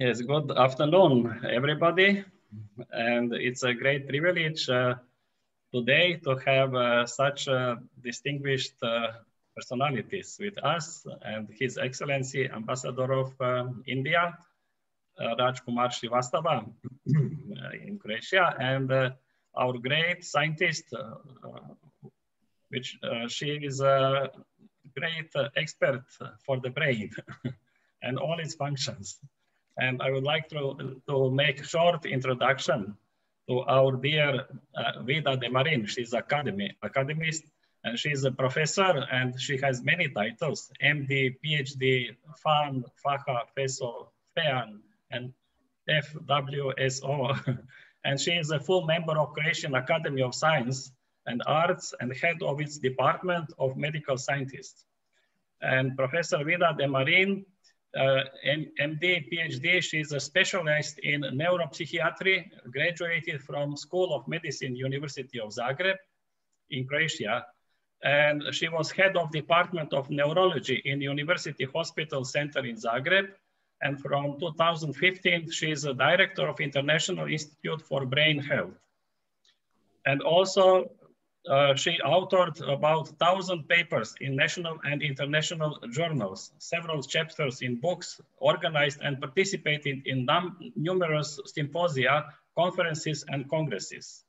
Yes, good afternoon, everybody. And it's a great privilege uh, today to have uh, such uh, distinguished uh, personalities with us and His Excellency Ambassador of uh, India, uh, Raj Kumar Srivastava in Croatia, and our great scientist, which she is a great expert for the brain and all its functions. And I would like to, to make a short introduction to our dear uh, Vida Demarin. She's academy, academist and she's a professor and she has many titles, MD, PhD, FAN, FAHA, FESO, FEAN, and FWSO. and she is a full member of Croatian Academy of Science and Arts and head of its Department of Medical Scientists. And Professor Vida de Demarin uh, MD, PhD. She is a specialist in neuropsychiatry, graduated from School of Medicine, University of Zagreb in Croatia. And she was head of Department of Neurology in University Hospital Center in Zagreb. And from 2015, she is a director of International Institute for Brain Health. And also uh, she authored about 1,000 papers in national and international journals, several chapters in books, organized and participated in numerous symposia, conferences, and congresses.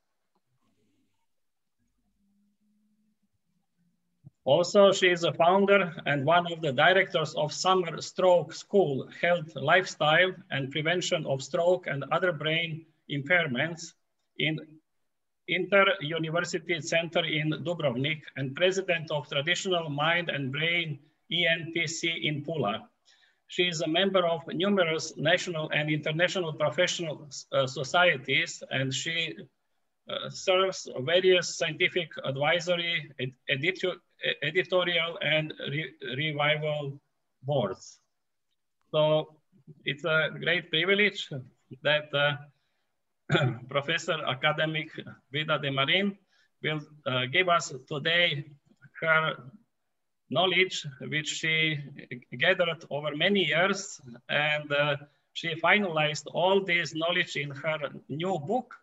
Also, she is a founder and one of the directors of Summer Stroke School, Health, Lifestyle, and Prevention of Stroke and Other Brain Impairments in Inter-University Center in Dubrovnik and president of Traditional Mind and Brain ENTC in Pula. She is a member of numerous national and international professional uh, societies and she uh, serves various scientific advisory, ed editorial and re revival boards. So it's a great privilege that uh, Professor Academic Vida de Demarin will uh, give us today her knowledge, which she gathered over many years. And uh, she finalized all this knowledge in her new book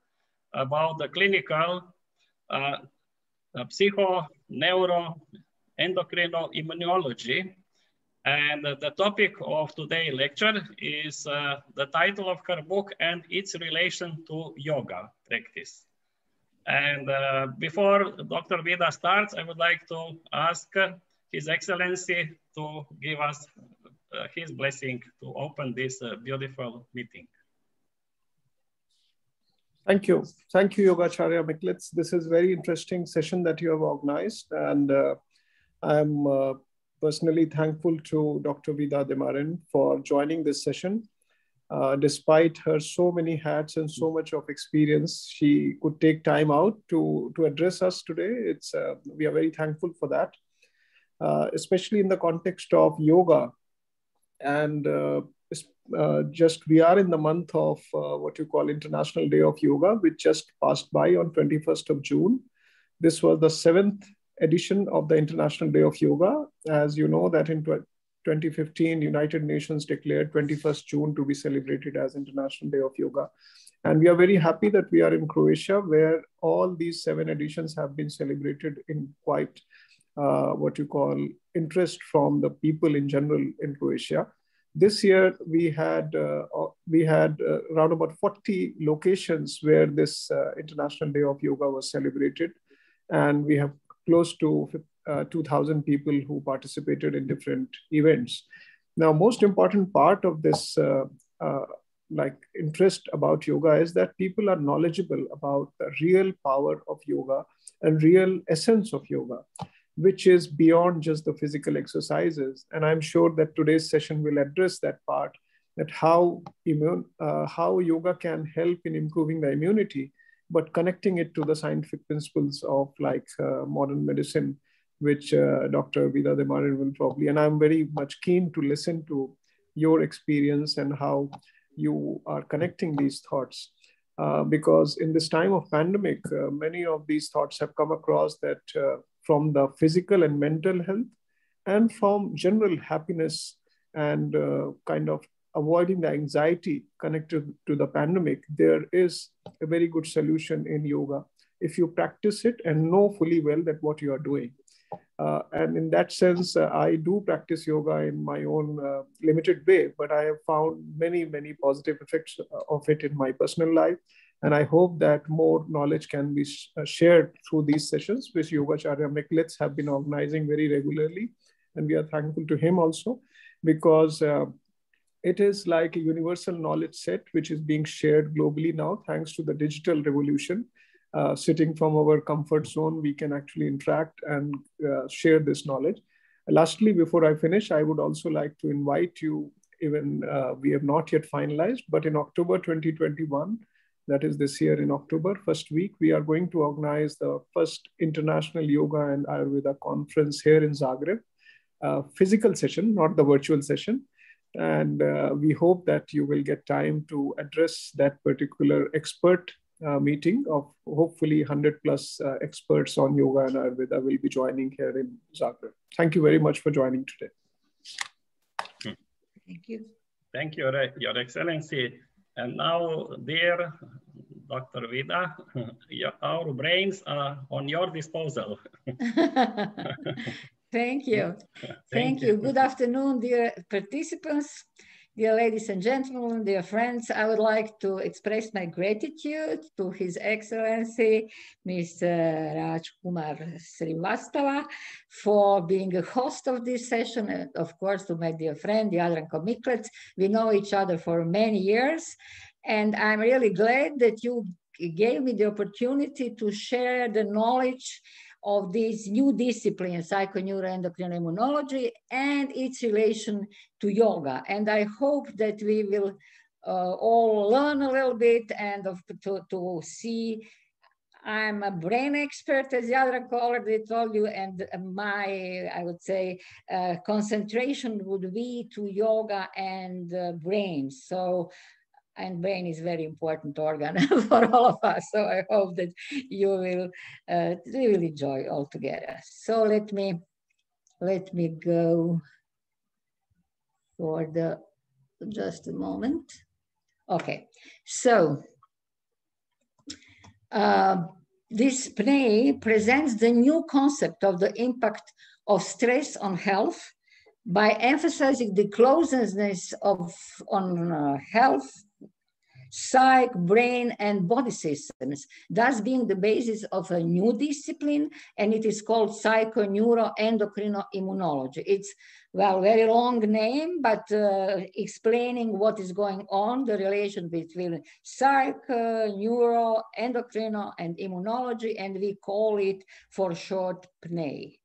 about the clinical uh, psycho, neuro, endocrino immunology and the topic of today's lecture is uh, the title of her book and its relation to yoga practice. And uh, before Dr. Vida starts, I would like to ask His Excellency to give us uh, his blessing to open this uh, beautiful meeting. Thank you. Thank you, Yogacharya Miklec. This is very interesting session that you have organized. And uh, I'm uh, personally thankful to Dr. Vida Demarin for joining this session. Uh, despite her so many hats and so much of experience, she could take time out to, to address us today. It's, uh, we are very thankful for that, uh, especially in the context of yoga. And uh, uh, just we are in the month of uh, what you call International Day of Yoga, which just passed by on 21st of June. This was the seventh edition of the International Day of Yoga. As you know that in 2015, United Nations declared 21st June to be celebrated as International Day of Yoga. And we are very happy that we are in Croatia, where all these seven editions have been celebrated in quite uh, what you call interest from the people in general in Croatia. This year we had uh, we had uh, around about 40 locations where this uh, International Day of Yoga was celebrated, and we have close to uh, 2,000 people who participated in different events. Now, most important part of this uh, uh, like interest about yoga is that people are knowledgeable about the real power of yoga and real essence of yoga which is beyond just the physical exercises and i'm sure that today's session will address that part that how immune uh, how yoga can help in improving the immunity but connecting it to the scientific principles of like uh, modern medicine, which uh, Dr. Vida Demarin will probably, and I'm very much keen to listen to your experience and how you are connecting these thoughts. Uh, because in this time of pandemic, uh, many of these thoughts have come across that uh, from the physical and mental health and from general happiness and uh, kind of avoiding the anxiety connected to the pandemic, there is a very good solution in yoga if you practice it and know fully well that what you are doing. Uh, and in that sense, uh, I do practice yoga in my own uh, limited way, but I have found many, many positive effects of it in my personal life. And I hope that more knowledge can be sh uh, shared through these sessions, which Yogacharya Miklec have been organizing very regularly. And we are thankful to him also because uh, it is like a universal knowledge set which is being shared globally now thanks to the digital revolution uh, sitting from our comfort zone, we can actually interact and uh, share this knowledge. Lastly, before I finish, I would also like to invite you, even uh, we have not yet finalized, but in October 2021, that is this year in October, first week, we are going to organize the first International Yoga and Ayurveda conference here in Zagreb. Uh, physical session, not the virtual session. And uh, we hope that you will get time to address that particular expert uh, meeting of hopefully 100 plus uh, experts on yoga and Ayurveda will be joining here in Zagreb. Thank you very much for joining today. Thank you. Thank you, Your Excellency. And now, dear Dr. Vida, our brains are on your disposal. Thank you. Thank, Thank you. you. Good afternoon, dear participants. Dear ladies and gentlemen, dear friends, I would like to express my gratitude to His Excellency, Mr. Raj Kumar Srivastava, for being a host of this session, and of course to my dear friend, Jadranko Miklec. We know each other for many years, and I'm really glad that you gave me the opportunity to share the knowledge of this new discipline, psychoneuroendocrine immunology, and its relation to yoga. And I hope that we will uh, all learn a little bit and of, to, to see I'm a brain expert, as Jadranko already told you, and my, I would say, uh, concentration would be to yoga and uh, brain. So and brain is very important organ for all of us. So I hope that you will uh, really enjoy all together. So let me let me go for the just a moment. Okay, so uh, this play presents the new concept of the impact of stress on health by emphasizing the closeness of on uh, health psych, brain, and body systems, thus being the basis of a new discipline, and it is called psychoneuroendocrinoimmunology. It's, well, very long name, but uh, explaining what is going on, the relation between psych, uh, neuro, endocrino, and immunology, and we call it for short PNE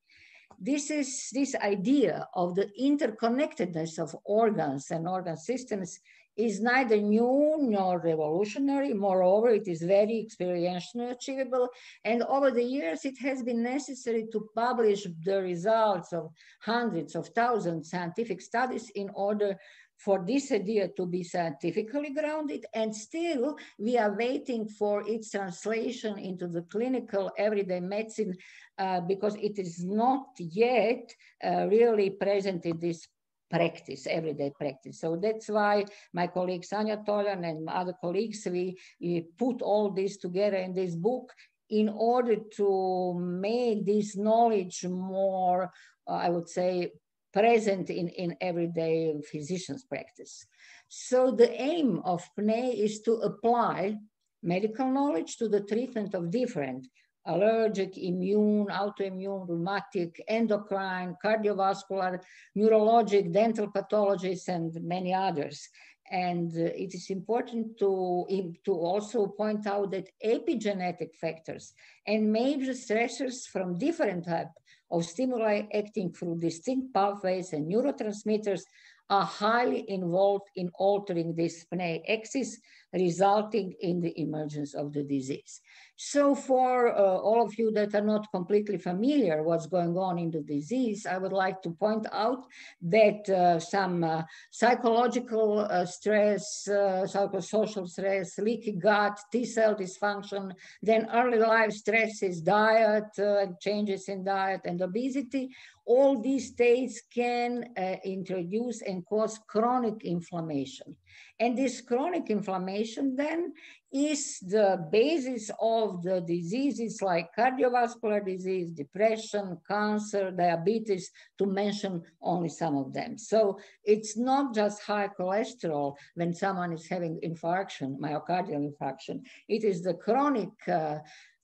this is this idea of the interconnectedness of organs and organ systems is neither new nor revolutionary. Moreover, it is very experientially achievable. And over the years, it has been necessary to publish the results of hundreds of thousands scientific studies in order for this idea to be scientifically grounded. And still, we are waiting for its translation into the clinical everyday medicine uh, because it is not yet uh, really present in this practice, everyday practice. So that's why my colleague Sanja Toljan and other colleagues, we, we put all this together in this book in order to make this knowledge more, uh, I would say, present in, in everyday physician's practice. So the aim of PNE is to apply medical knowledge to the treatment of different allergic, immune, autoimmune, rheumatic, endocrine, cardiovascular, neurologic, dental pathologies, and many others. And uh, it is important to, to also point out that epigenetic factors and major stressors from different type of stimuli acting through distinct pathways and neurotransmitters are highly involved in altering this PNE axis resulting in the emergence of the disease. So for uh, all of you that are not completely familiar what's going on in the disease, I would like to point out that uh, some uh, psychological uh, stress, uh, psychosocial stress, leaky gut, T-cell dysfunction, then early life stresses, diet, uh, changes in diet and obesity, all these states can uh, introduce and cause chronic inflammation. And this chronic inflammation then is the basis of the diseases like cardiovascular disease, depression, cancer, diabetes, to mention only some of them. So it's not just high cholesterol when someone is having infarction, myocardial infarction. It is the chronic uh,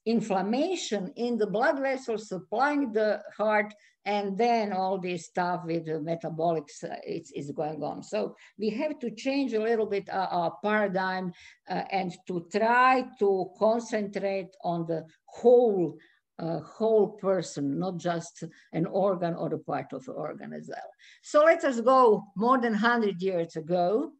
inflammation in the blood vessels supplying the heart and then all this stuff with the metabolics uh, is, going on. So we have to change a little bit our, our paradigm uh, and to try to concentrate on the whole uh, whole person, not just an organ or a part of an organ as well. So let us go more than 100 years ago.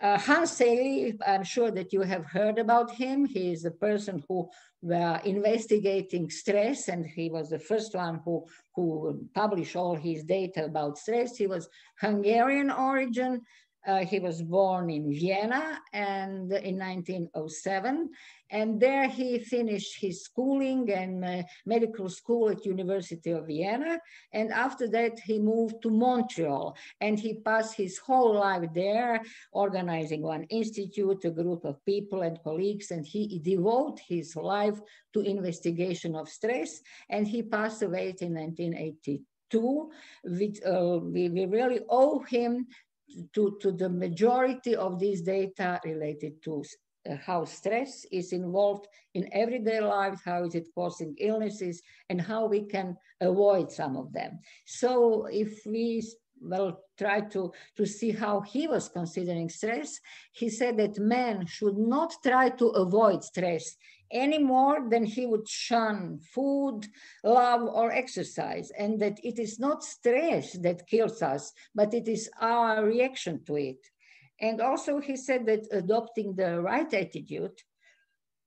Uh, Hans Selye, I'm sure that you have heard about him. He is the person who were investigating stress, and he was the first one who, who published all his data about stress. He was Hungarian origin, uh, he was born in Vienna and in 1907. And there he finished his schooling and uh, medical school at University of Vienna. And after that, he moved to Montreal and he passed his whole life there, organizing one institute, a group of people and colleagues. And he devoted his life to investigation of stress. And he passed away in 1982. Which, uh, we, we really owe him to, to the majority of these data related to Uh, how stress is involved in everyday life, how is it causing illnesses, and how we can avoid some of them. So if we well try to to see how he was considering stress he said that man should not try to avoid stress any more than he would shun food, love, or exercise, and that it is not stress that kills us, but it is our reaction to it. And also he said that adopting the right attitude,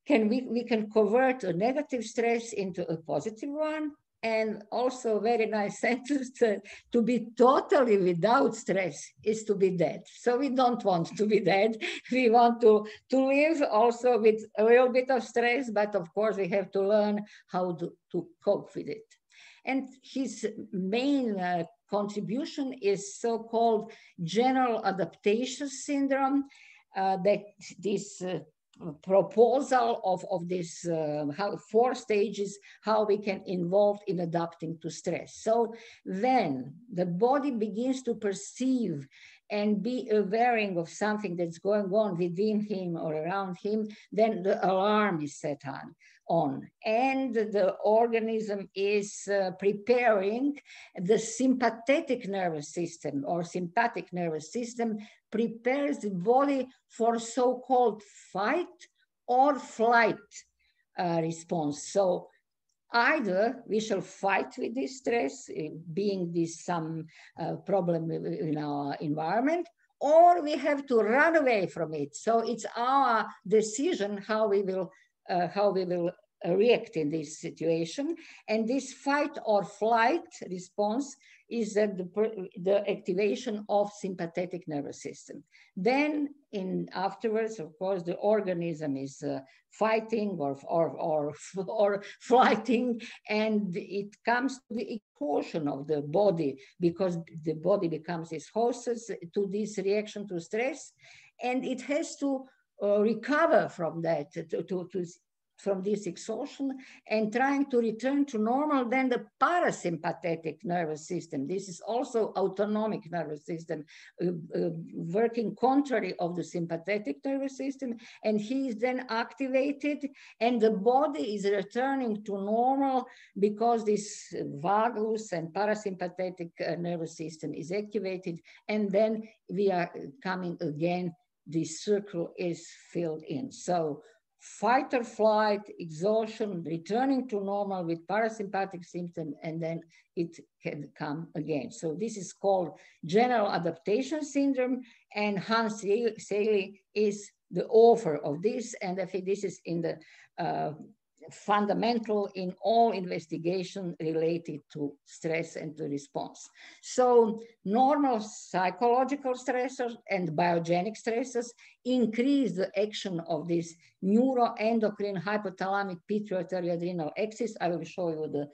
can we, we can convert a negative stress into a positive one, and also very nice sentence to, to be totally without stress is to be dead. So we don't want to be dead. We want to to live also with a little bit of stress but of course we have to learn how to, to cope with it. And his main uh, contribution is so-called general adaptation syndrome uh, that this uh, proposal of, of this uh, how four stages, how we can involve in adapting to stress. So then the body begins to perceive and be aware of something that's going on within him or around him, then the alarm is set on on. And the organism is uh, preparing the sympathetic nervous system or sympathetic nervous system prepares the body for so-called fight or flight uh, response. So either we shall fight with this stress, uh, being this some uh, problem in our environment, or we have to run away from it. So it's our decision how we will uh, how we will uh, react in this situation. And this fight or flight response is that the, the activation of sympathetic nervous system. Then in afterwards, of course, the organism is uh, fighting or, or, or, or fighting and it comes to the expulsion of the body because the body becomes its host to this reaction to stress and it has to uh, recover from that to, to, to from this exhaustion and trying to return to normal, then the parasympathetic nervous system. This is also autonomic nervous system uh, uh, working contrary of the sympathetic nervous system. And he is then activated and the body is returning to normal because this vagus and parasympathetic uh, nervous system is activated. And then we are coming again, the circle is filled in. So fight or flight, exhaustion, returning to normal with parasympathetic symptom, and then it can come again. So this is called general adaptation syndrome, and Hans Selye is the author of this, and I think this is in the uh, fundamental in all investigation related to stress and to response. So normal psychological stressors and biogenic stressors increase the action of this neuroendocrine hypothalamic pituitary adrenal axis. I will show you the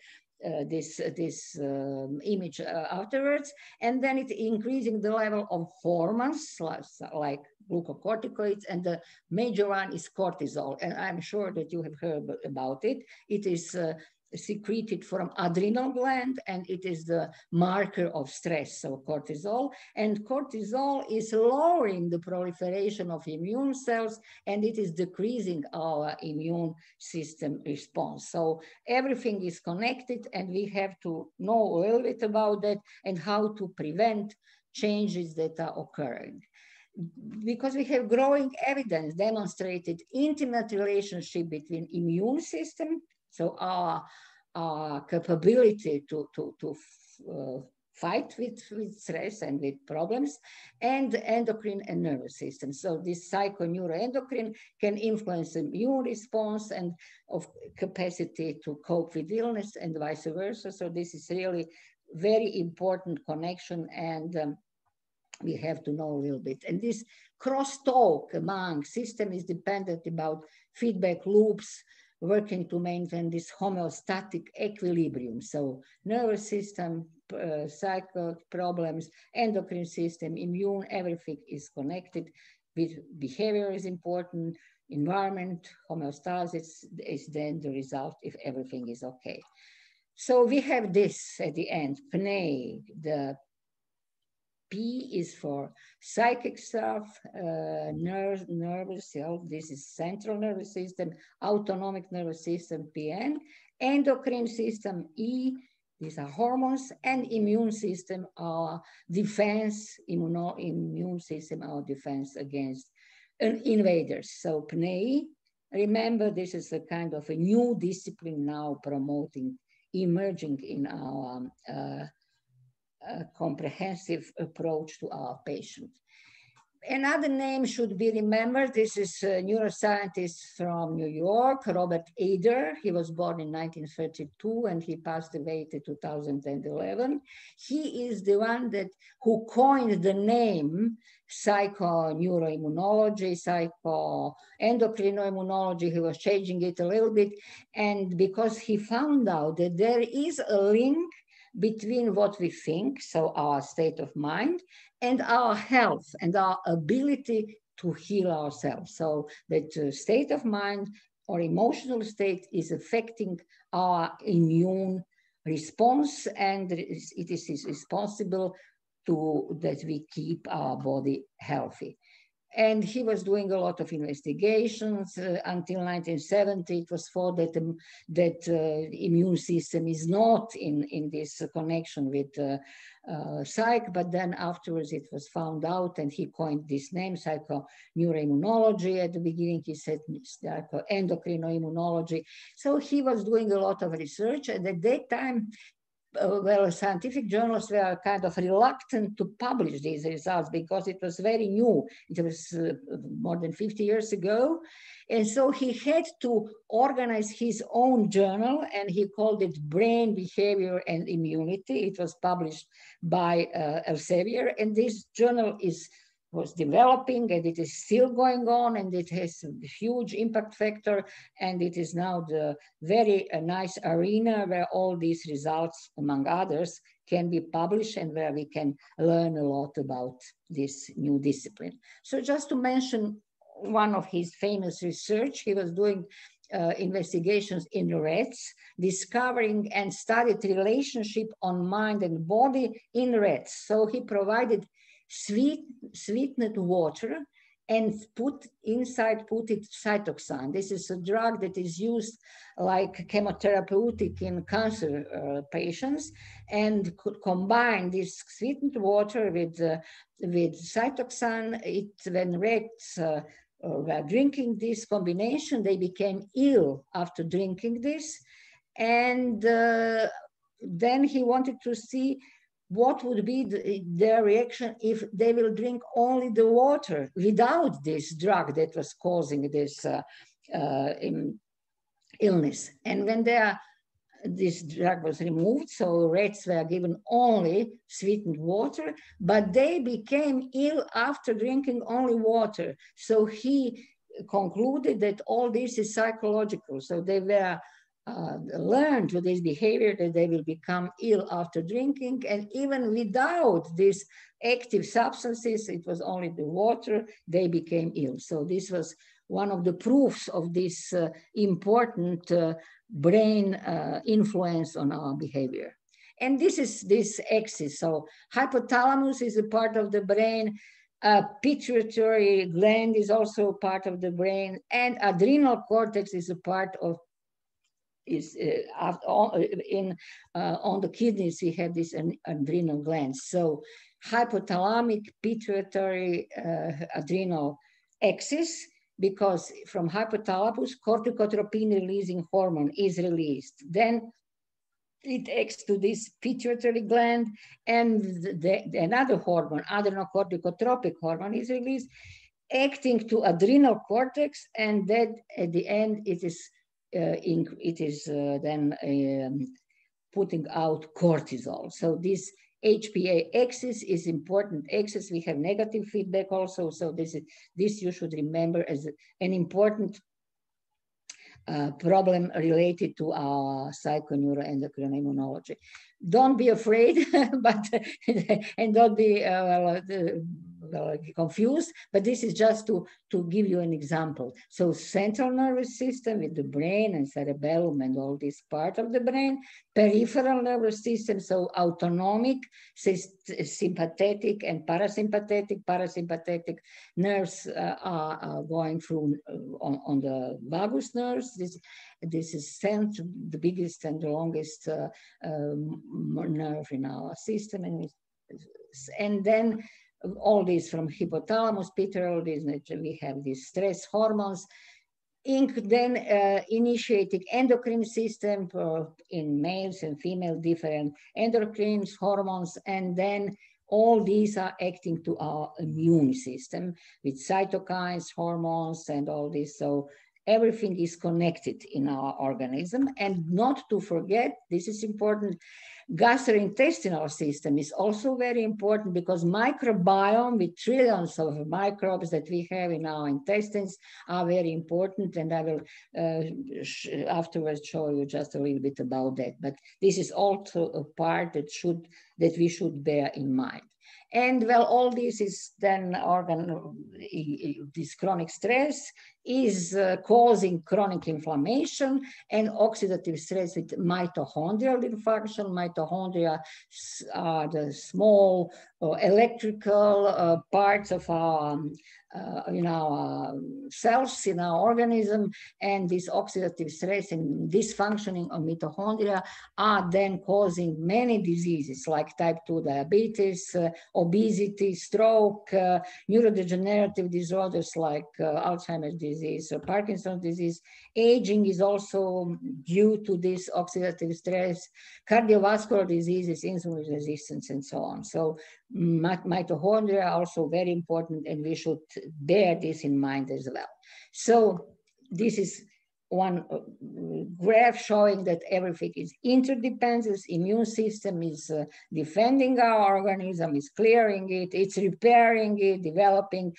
uh, this this um, image uh, afterwards, and then it increasing the level of hormones like, like glucocorticoids, and the major one is cortisol. And I'm sure that you have heard about it. It is uh, secreted from adrenal gland and it is the marker of stress, so cortisol. And cortisol is lowering the proliferation of immune cells and it is decreasing our immune system response. So everything is connected and we have to know a little bit about that and how to prevent changes that are occurring because we have growing evidence demonstrated intimate relationship between immune system, so our, our capability to, to, to uh, fight with, with stress and with problems, and endocrine and nervous system. So this psychoneuroendocrine can influence the immune response and of capacity to cope with illness and vice versa. So this is really very important connection and um, we have to know a little bit. And this crosstalk among system is dependent about feedback loops working to maintain this homeostatic equilibrium. So nervous system, uh, problems, endocrine system, immune, everything is connected. With behavior is important, environment, homeostasis is then the result if everything is okay. So we have this at the end, PNE, the P is for psychic stuff, uh, nerve, nervous health. This is central nervous system, autonomic nervous system, PN, endocrine system, E. These are hormones and immune system, our defense, immuno, immune system, our defense against invaders. So PNE, remember this is a kind of a new discipline now promoting, emerging in our um, uh, a comprehensive approach to our patient. Another name should be remembered. This is a neuroscientist from New York, Robert Ader. He was born in 1932 and he passed away in 2011. He is the one that who coined the name psychoneuroimmunology, psychoendocrinoimmunology. He was changing it a little bit. And because he found out that there is a link between what we think, so our state of mind, and our health and our ability to heal ourselves. So that uh, state of mind or emotional state is affecting our immune response and it is responsible to that we keep our body healthy. And he was doing a lot of investigations uh, until 1970. It was thought that um, that uh, immune system is not in in this connection with uh, uh, psych, but then afterwards it was found out, and he coined this name, psychoneuroimmunology. At the beginning, he said endocrinoimmunology. So he was doing a lot of research, and at that time, well, scientific journals were kind of reluctant to publish these results because it was very new. It was uh, more than 50 years ago. And so he had to organize his own journal and he called it Brain Behavior and Immunity. It was published by uh, Elsevier. And this journal is was developing and it is still going on and it has a huge impact factor and it is now the very uh, nice arena where all these results among others can be published and where we can learn a lot about this new discipline. So just to mention one of his famous research, he was doing uh, investigations in rats, discovering and studied relationship on mind and body in rats. So he provided sweet, sweetened water and put inside, put it cytoxan. This is a drug that is used like chemotherapeutic in cancer uh, patients and could combine this sweetened water with, uh, with cytoxan. It, when rats uh, were drinking this combination, they became ill after drinking this. And uh, then he wanted to see what would be the, their reaction if they will drink only the water without this drug that was causing this uh, uh, illness. And when they are, this drug was removed, so rats were given only sweetened water, but they became ill after drinking only water. So he concluded that all this is psychological. So they were uh, learn to this behavior that they will become ill after drinking. And even without these active substances, it was only the water, they became ill. So this was one of the proofs of this uh, important uh, brain uh, influence on our behavior. And this is this axis. So hypothalamus is a part of the brain. Uh, pituitary gland is also part of the brain and adrenal cortex is a part of is uh, uh, in uh, on the kidneys we have this adrenal glands. So hypothalamic pituitary uh, adrenal axis because from hypothalamus corticotropin releasing hormone is released. Then it acts to this pituitary gland and the, the, another hormone adrenocorticotropic hormone is released acting to adrenal cortex and that at the end it is in, it is uh, then um, putting out cortisol. So this HPA axis is important axis. We have negative feedback also. So this is this you should remember as an important uh, problem related to our psychoneuroendocrine immunology. Don't be afraid, but and don't be uh, uh, confused, but this is just to, to give you an example. So central nervous system with the brain and cerebellum and all this part of the brain, peripheral nervous system, so autonomic, sympathetic and parasympathetic. Parasympathetic nerves uh, are, are, going through uh, on, on, the vagus nerves. This, this is central, the biggest and the longest uh, um, nerve in our system. And, and then all this from hypothalamus, pituitary, we have these stress hormones, Inc. then uh, initiating endocrine system in males and female different endocrines, hormones, and then all these are acting to our immune system with cytokines, hormones, and all this. So everything is connected in our organism. And not to forget, this is important, gastrointestinal system is also very important because microbiome with trillions of microbes that we have in our intestines are very important and I will uh, afterwards show you just a little bit about that. But this is also a part that should that we should bear in mind. And well, all this is then organ, this chronic stress is uh, causing chronic inflammation and oxidative stress with mitochondrial dysfunction. Mitochondria are the small uh, electrical uh, parts of our um, uh, in our um, cells, in our organism, and this oxidative stress and dysfunctioning of mitochondria are then causing many diseases like type 2 diabetes, uh, obesity, stroke, uh, neurodegenerative disorders like uh, Alzheimer's disease or Parkinson's disease. Aging is also due to this oxidative stress, cardiovascular diseases, insulin resistance, and so on. So mitochondria are also very important and we should bear this in mind as well. So this is one uh, graph showing that everything is interdependent. Immune system is uh, defending our organism, is clearing it, it's repairing it, developing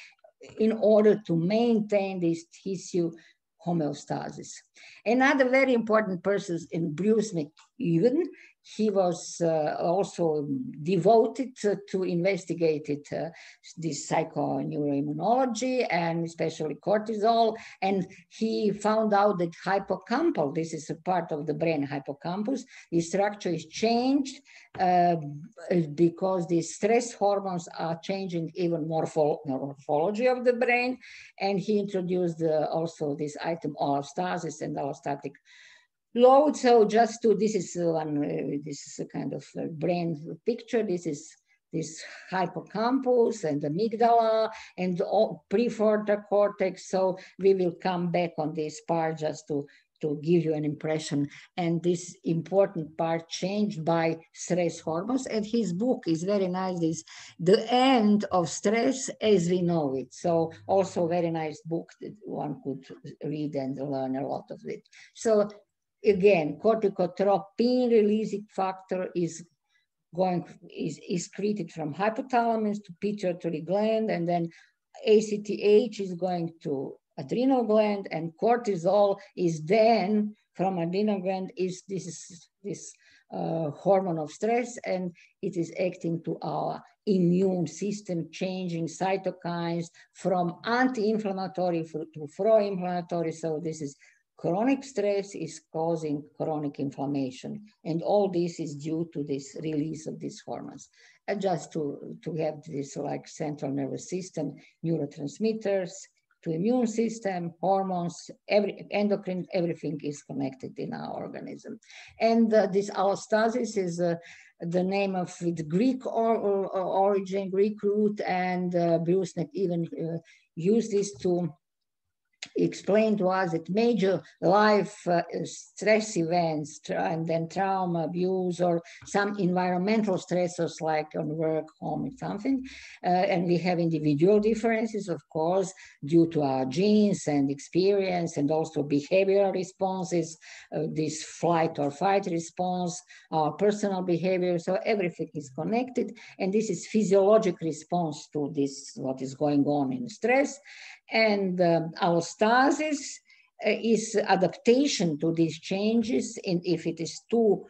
in order to maintain this tissue homeostasis. Another very important person is Bruce McEwen he was uh, also devoted to, to investigate it, uh, this psychoneuroimmunology and especially cortisol. And he found out that hippocampal, this is a part of the brain, hippocampus, the structure is changed uh, because the stress hormones are changing even morpho morphology of the brain. And he introduced uh, also this item allostasis and allostatic load. So just to, this is one, uh, this is a kind of brain picture. This is this hippocampus and amygdala and prefrontal cortex. So we will come back on this part just to to give you an impression. And this important part changed by stress hormones. And his book is very nice. Is the end of stress as we know it. So also very nice book that one could read and learn a lot of it. So again, corticotropin releasing factor is going is, created from hypothalamus to pituitary gland and then ACTH is going to adrenal gland and cortisol is then from adrenal gland is this is this uh, hormone of stress and it is acting to our immune system changing cytokines from anti-inflammatory to pro-inflammatory. So this is chronic stress is causing chronic inflammation and all this is due to this release of these hormones and just to to have this like central nervous system neurotransmitters to immune system, hormones, every endocrine, everything is connected in our organism. And uh, this allostasis is uh, the name of the Greek or, or, origin, Greek root, and uh, Bruce McEwen uh, used this to explained was that major life uh, stress events and then trauma, abuse, or some environmental stressors like on work, home, something. Uh, and we have individual differences, of course, due to our genes and experience and also behavioral responses, uh, this flight or fight response, our personal behavior. So everything is connected. And this is physiologic response to this, what is going on in stress. And um, allostasis uh, is adaptation to these changes. And if it is too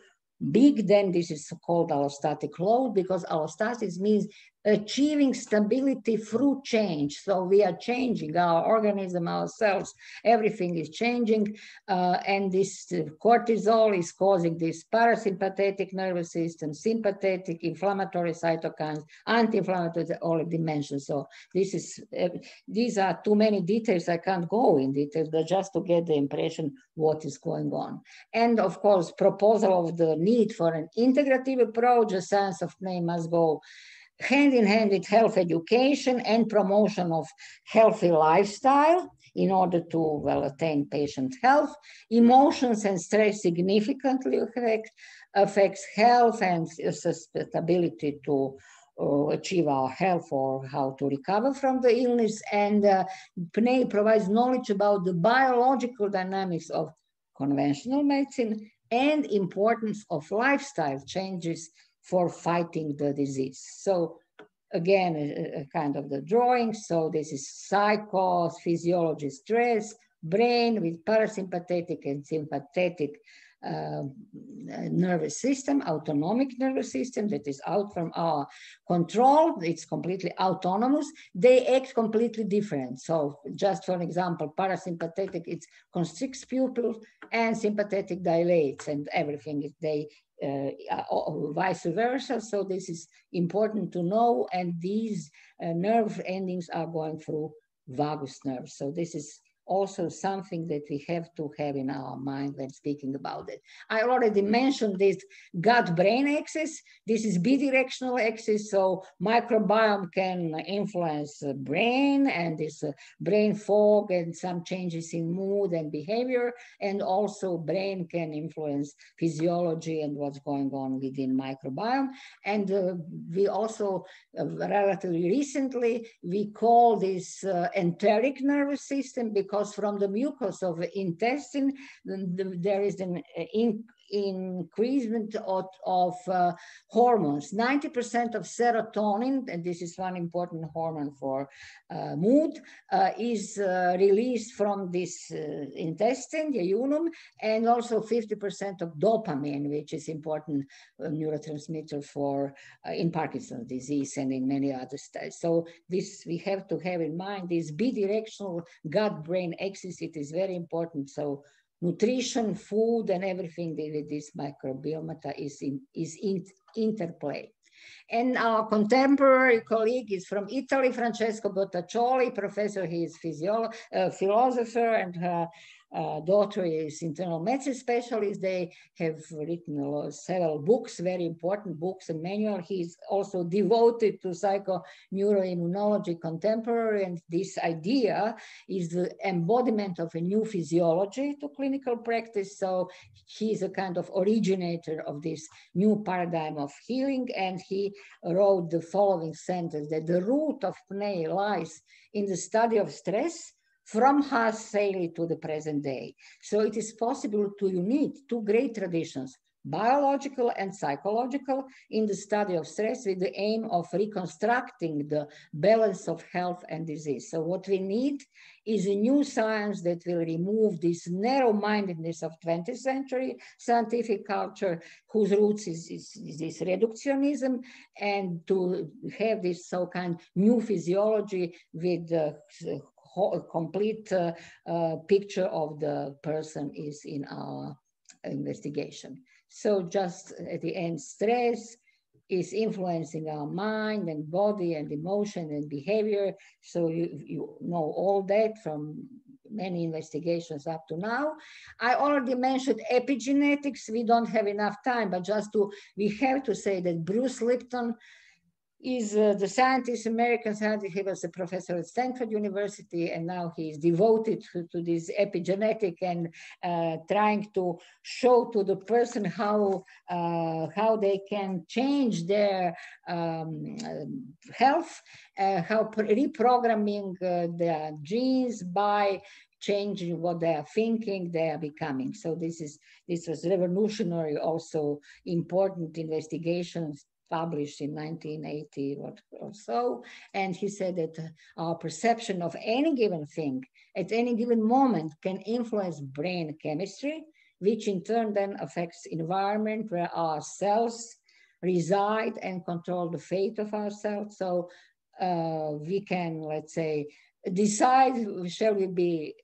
big, then this is called allostatic load because allostasis means achieving stability through change. So we are changing our organism, ourselves, everything is changing. Uh, and this uh, cortisol is causing this parasympathetic nervous system, sympathetic, inflammatory cytokines, anti-inflammatory, all dimensions. So this is, uh, these are too many details. I can't go in details, but just to get the impression what is going on. And of course, proposal of the need for an integrative approach, a science of name must go hand in hand with health education and promotion of healthy lifestyle in order to well attain patient health. Emotions and stress significantly affect affects health and susceptibility to uh, achieve our health or how to recover from the illness. And uh, PNAE provides knowledge about the biological dynamics of conventional medicine and importance of lifestyle changes for fighting the disease. So again, a, a kind of the drawing. So this is psycho, physiology, stress, brain with parasympathetic and sympathetic uh, nervous system, autonomic nervous system that is out from our control. It's completely autonomous. They act completely different. So just for example, parasympathetic, it constricts pupils and sympathetic dilates and everything. They uh, uh vice versa. So this is important to know. And these uh, nerve endings are going through vagus nerve. So this is also something that we have to have in our mind when speaking about it. I already mentioned this gut-brain axis. This is bidirectional axis, so microbiome can influence the brain and this uh, brain fog and some changes in mood and behavior, and also brain can influence physiology and what's going on within microbiome. And uh, we also, uh, relatively recently, we call this uh, enteric nervous system because because from the mucus of the intestine, there is an uh, increasement of, of uh, hormones. 90% of serotonin, and this is one important hormone for uh, mood, uh, is uh, released from this uh, intestine, the unum, and also 50% of dopamine, which is important uh, neurotransmitter for in Parkinson's disease and in many other studies. So this we have to have in mind, this bidirectional gut-brain axis, it is very important. So nutrition, food, and everything with this microbiota is in is in interplay. And our contemporary colleague is from Italy, Francesco Bottaccioli, professor, he is physio uh, philosopher and uh, uh, daughter is internal medicine specialist. They have written several books, very important books and manual. He's also devoted to psychoneuroimmunology contemporary, and this idea is the embodiment of a new physiology to clinical practice. So he's a kind of originator of this new paradigm of healing, and he wrote the following sentence that the root of PNEI lies in the study of stress from Hans Selye to the present day. So it is possible to unite two great traditions, biological and psychological, in the study of stress with the aim of reconstructing the balance of health and disease. So what we need is a new science that will remove this narrow-mindedness of 20th century scientific culture, whose roots is, is, is this reductionism, and to have this so-kind new physiology with uh, a complete uh, uh, picture of the person is in our investigation. So just at the end, stress is influencing our mind and body and emotion and behavior. So you, you know all that from many investigations up to now. I already mentioned epigenetics. We don't have enough time, but just to, we have to say that Bruce Lipton is uh, the scientist, American scientist. He was a professor at Stanford University, and now he is devoted to, to this epigenetic and uh, trying to show to the person how uh, how they can change their um, health, uh, how reprogramming uh, their genes by changing what they are thinking, they are becoming. So this is this was revolutionary, also important investigations published in 1980 or, or, so. And he said that our perception of any given thing at any given moment can influence brain chemistry, which in turn then affects environment where our cells reside and control the fate of our cells. So uh, we can, let's say, decide shall we be uh,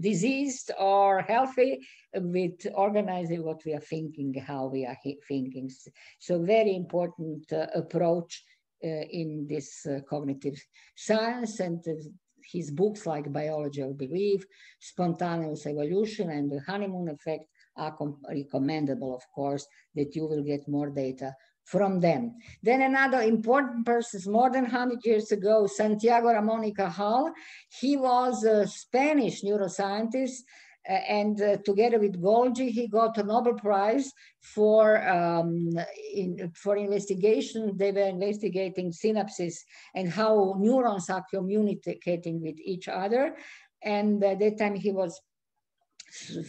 diseased or healthy with organizing what we are thinking, how we are thinking. So very important uh, approach uh, in this uh, cognitive science and his books like Biology of Belief, Spontaneous Evolution and the Honeymoon Effect are recommendable, of course, that you will get more data from them. Then another important person, more than 100 years ago, Santiago Ramon y Cajal. He was a Spanish neuroscientist uh, and uh, together with Golgi, he got a Nobel Prize for um, in, for investigation. They were investigating synapses and how neurons are communicating with each other. And at that time, he was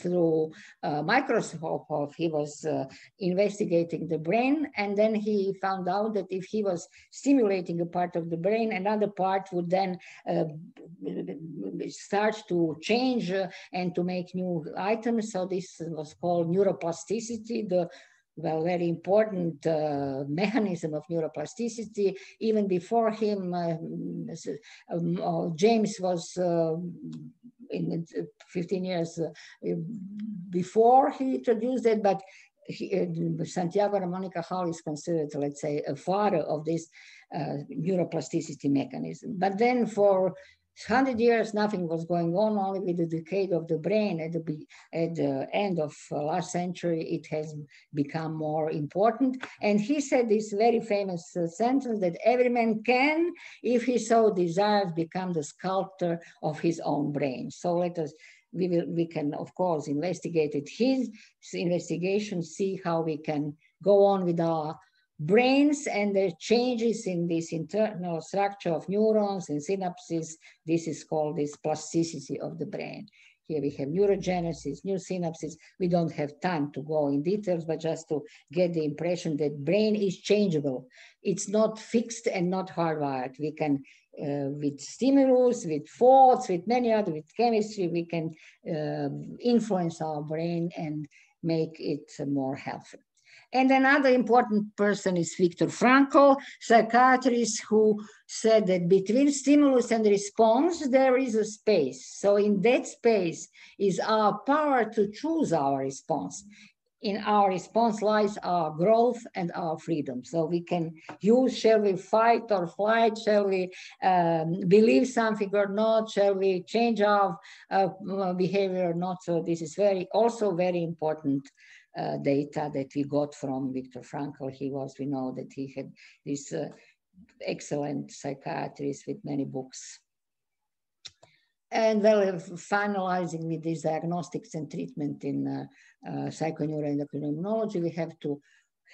through uh, microscope he was uh, investigating the brain and then he found out that if he was stimulating a part of the brain another part would then uh, start to change uh, and to make new items so this was called neuroplasticity the well, very important uh, mechanism of neuroplasticity. Even before him, uh, um, uh, James was uh, in 15 years uh, before he introduced it, but he, uh, Santiago Ramon y Cajal is considered, let's say, a father of this uh, neuroplasticity mechanism. But then for 100 years, nothing was going on, only with the decay of the brain at the, at the end of uh, last century, it has become more important. And he said this very famous uh, sentence that every man can, if he so desires, become the sculptor of his own brain. So let us we will we can of course investigate it his investigation see how we can go on with our brains and the changes in this internal structure of neurons and synapses. This is called this plasticity of the brain. Here we have neurogenesis, new synapses. We don't have time to go in details, but just to get the impression that brain is changeable. It's not fixed and not hardwired. We can, uh, with stimulus, with thoughts, with many other, with chemistry, we can uh, influence our brain and make it more healthy. And another important person is Viktor Frankl, psychiatrist who said that between stimulus and response, there is a space. So in that space is our power to choose our response. in our response lies our growth and our freedom. So we can use, shall we fight or flight? Shall we um, believe something or not? Shall we change our uh, behavior or not? So this is very, also very important uh, data that we got from Viktor Frankl. He was, we know that he had this uh, excellent psychiatrist with many books. And well, finalizing with these diagnostics and treatment in uh, uh, we have to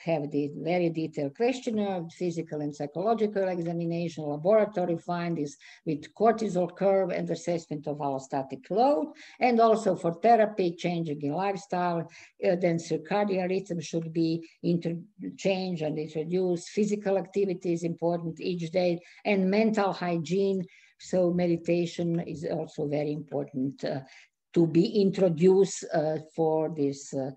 have the very detailed questionnaire, physical and psychological examination, laboratory findings with cortisol curve and assessment of allostatic load, and also for therapy, changing in lifestyle, uh, then circadian rhythm should be interchanged and introduced. Physical activity is important each day, and mental hygiene. So meditation is also very important uh, to be introduced uh, for this uh,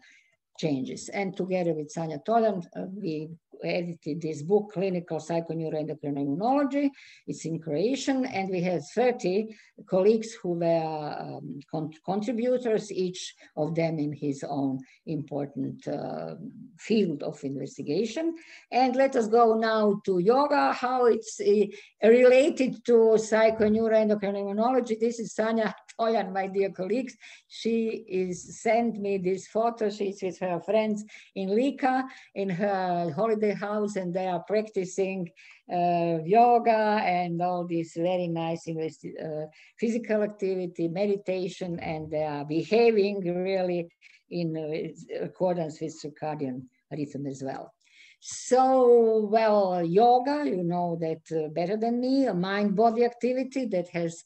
changes. And together with Sanya Toljan, uh, we edited this book, Clinical Psychoneuroendocrinology. It's in Croatian, and we have 30 colleagues who were um, con contributors, each of them in his own important uh, field of investigation. And let us go now to yoga, how it's uh, related to psychoneuroendocrinology. This is Sanya Toljan, my dear colleagues. She is sent me this photo. She's with her friends in Lika in her holiday house and they are practicing uh, yoga and all this very nice uh, physical activity, meditation, and they are behaving really in uh, accordance with circadian rhythm as well. So, well, yoga, you know that uh, better than me, a mind-body activity that has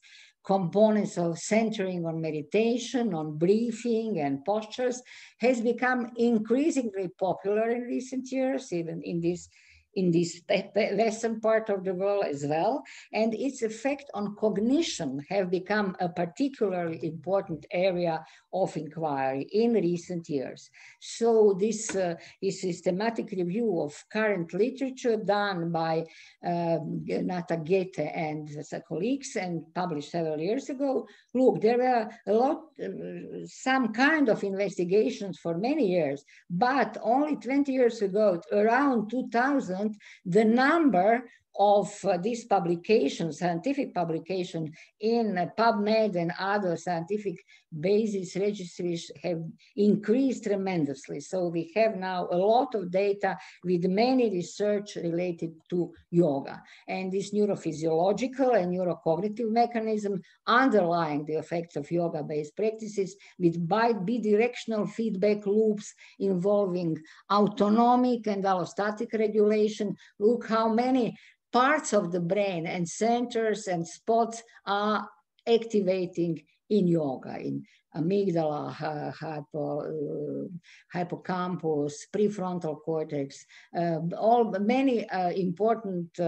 components of centering on meditation, on breathing and postures has become increasingly popular in recent years, even in this in this western part of the world as well. And its effect on cognition have become a particularly important area of inquiry in recent years. So this uh, is systematic review of current literature done by um, Nata Gothe and colleagues and published several years ago. Look, there were a lot, uh, some kind of investigations for many years, but only 20 years ago, around 2000, the number of uh, these publications, scientific publication in uh, PubMed and other scientific basis registries have increased tremendously. So we have now a lot of data with many research related to yoga and this neurophysiological and neurocognitive mechanism underlying the effects of yoga-based practices with bidirectional feedback loops involving autonomic and allostatic regulation. Look how many parts of the brain and centers and spots are activating in yoga, in amygdala, hypo, uh, hippocampus, prefrontal cortex, uh, all many uh, important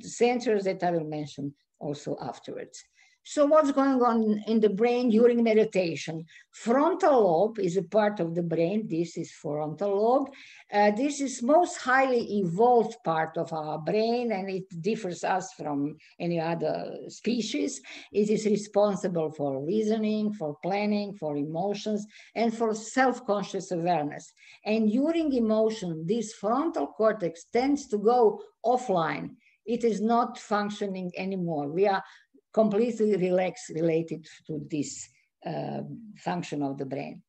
centers that I will mention also afterwards. So what's going on in the brain during meditation? Frontal lobe is a part of the brain. This is frontal lobe. Uh, this is most highly evolved part of our brain and it differs us from any other species. It is responsible for reasoning, for planning, for emotions, and for self-conscious awareness. And during emotion, this frontal cortex tends to go offline it is not functioning anymore. We are completely relaxed related to this uh, function of the brain.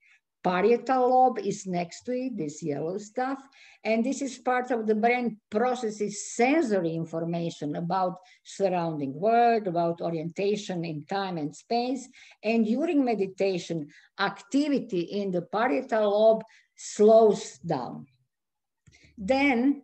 Parietal lobe is next to it, this yellow stuff, and this is part of the brain processes sensory information about surrounding world, about orientation in time and space. And during meditation, activity in the parietal lobe slows down. Then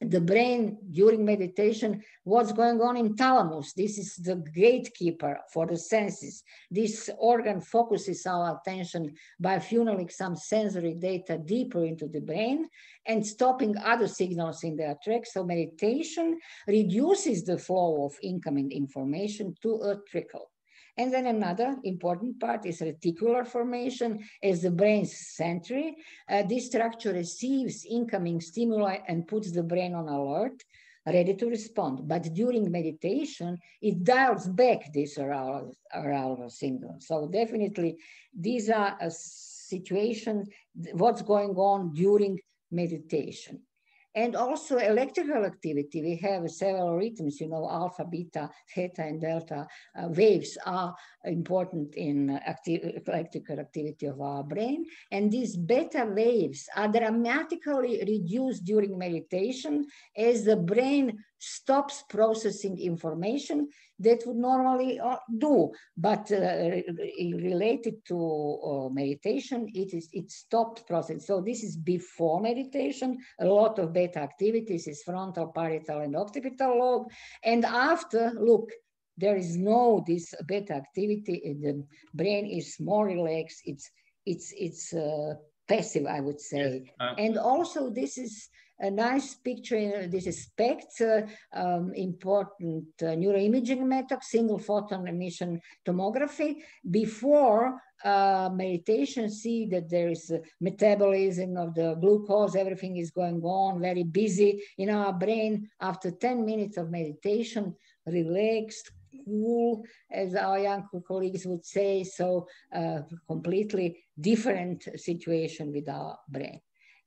the brain during meditation, what's going on in thalamus. This is the gatekeeper for the senses. This organ focuses our attention by funneling some sensory data deeper into the brain and stopping other signals in their track. So meditation reduces the flow of incoming information to a trickle. And then another important part is reticular formation as the brain's century. Uh, this structure receives incoming stimuli and puts the brain on alert, ready to respond. But during meditation, it dials back this arousal, arousal signal. So definitely these are a situation, what's going on during meditation. And also electrical activity, we have several rhythms, you know, alpha, beta, theta, and delta uh, waves are important in acti electrical activity of our brain. And these beta waves are dramatically reduced during meditation as the brain stops processing information that would normally uh, do, but uh, related to uh, meditation, it is it stopped processing. So this is before meditation. A lot of beta activities is frontal, parietal, and occipital lobe, and after, look, there is no this beta activity. The brain is more relaxed. It's it's it's uh, passive, I would say, yes. uh, and also this is a nice picture. In this is SPECT, uh, um, important uh, neuroimaging method, single photon emission tomography. Before uh, meditation, see that there is metabolism of the glucose, everything is going on, very busy in our brain. After 10 minutes of meditation, relaxed, cool, as our young colleagues would say, so uh, completely different situation with our brain.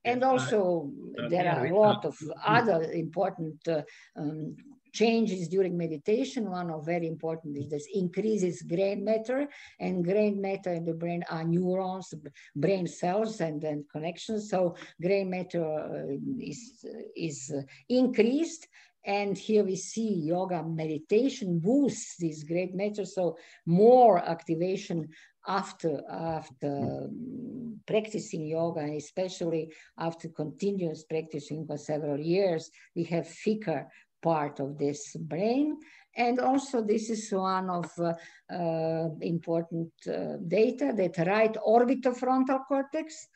And also, uh, there are a lot of other important uh, um, changes during meditation. One of very important is this increases gray matter, and gray matter in the brain are neurons, brain cells, and then connections. So gray matter uh, is is increased. And here we see yoga meditation boosts this great matter. So more activation after after um, practicing yoga, and especially after continuous practicing for several years, we have thicker part of this brain. And also this is one of uh, uh, important uh, data that right orbitofrontal cortex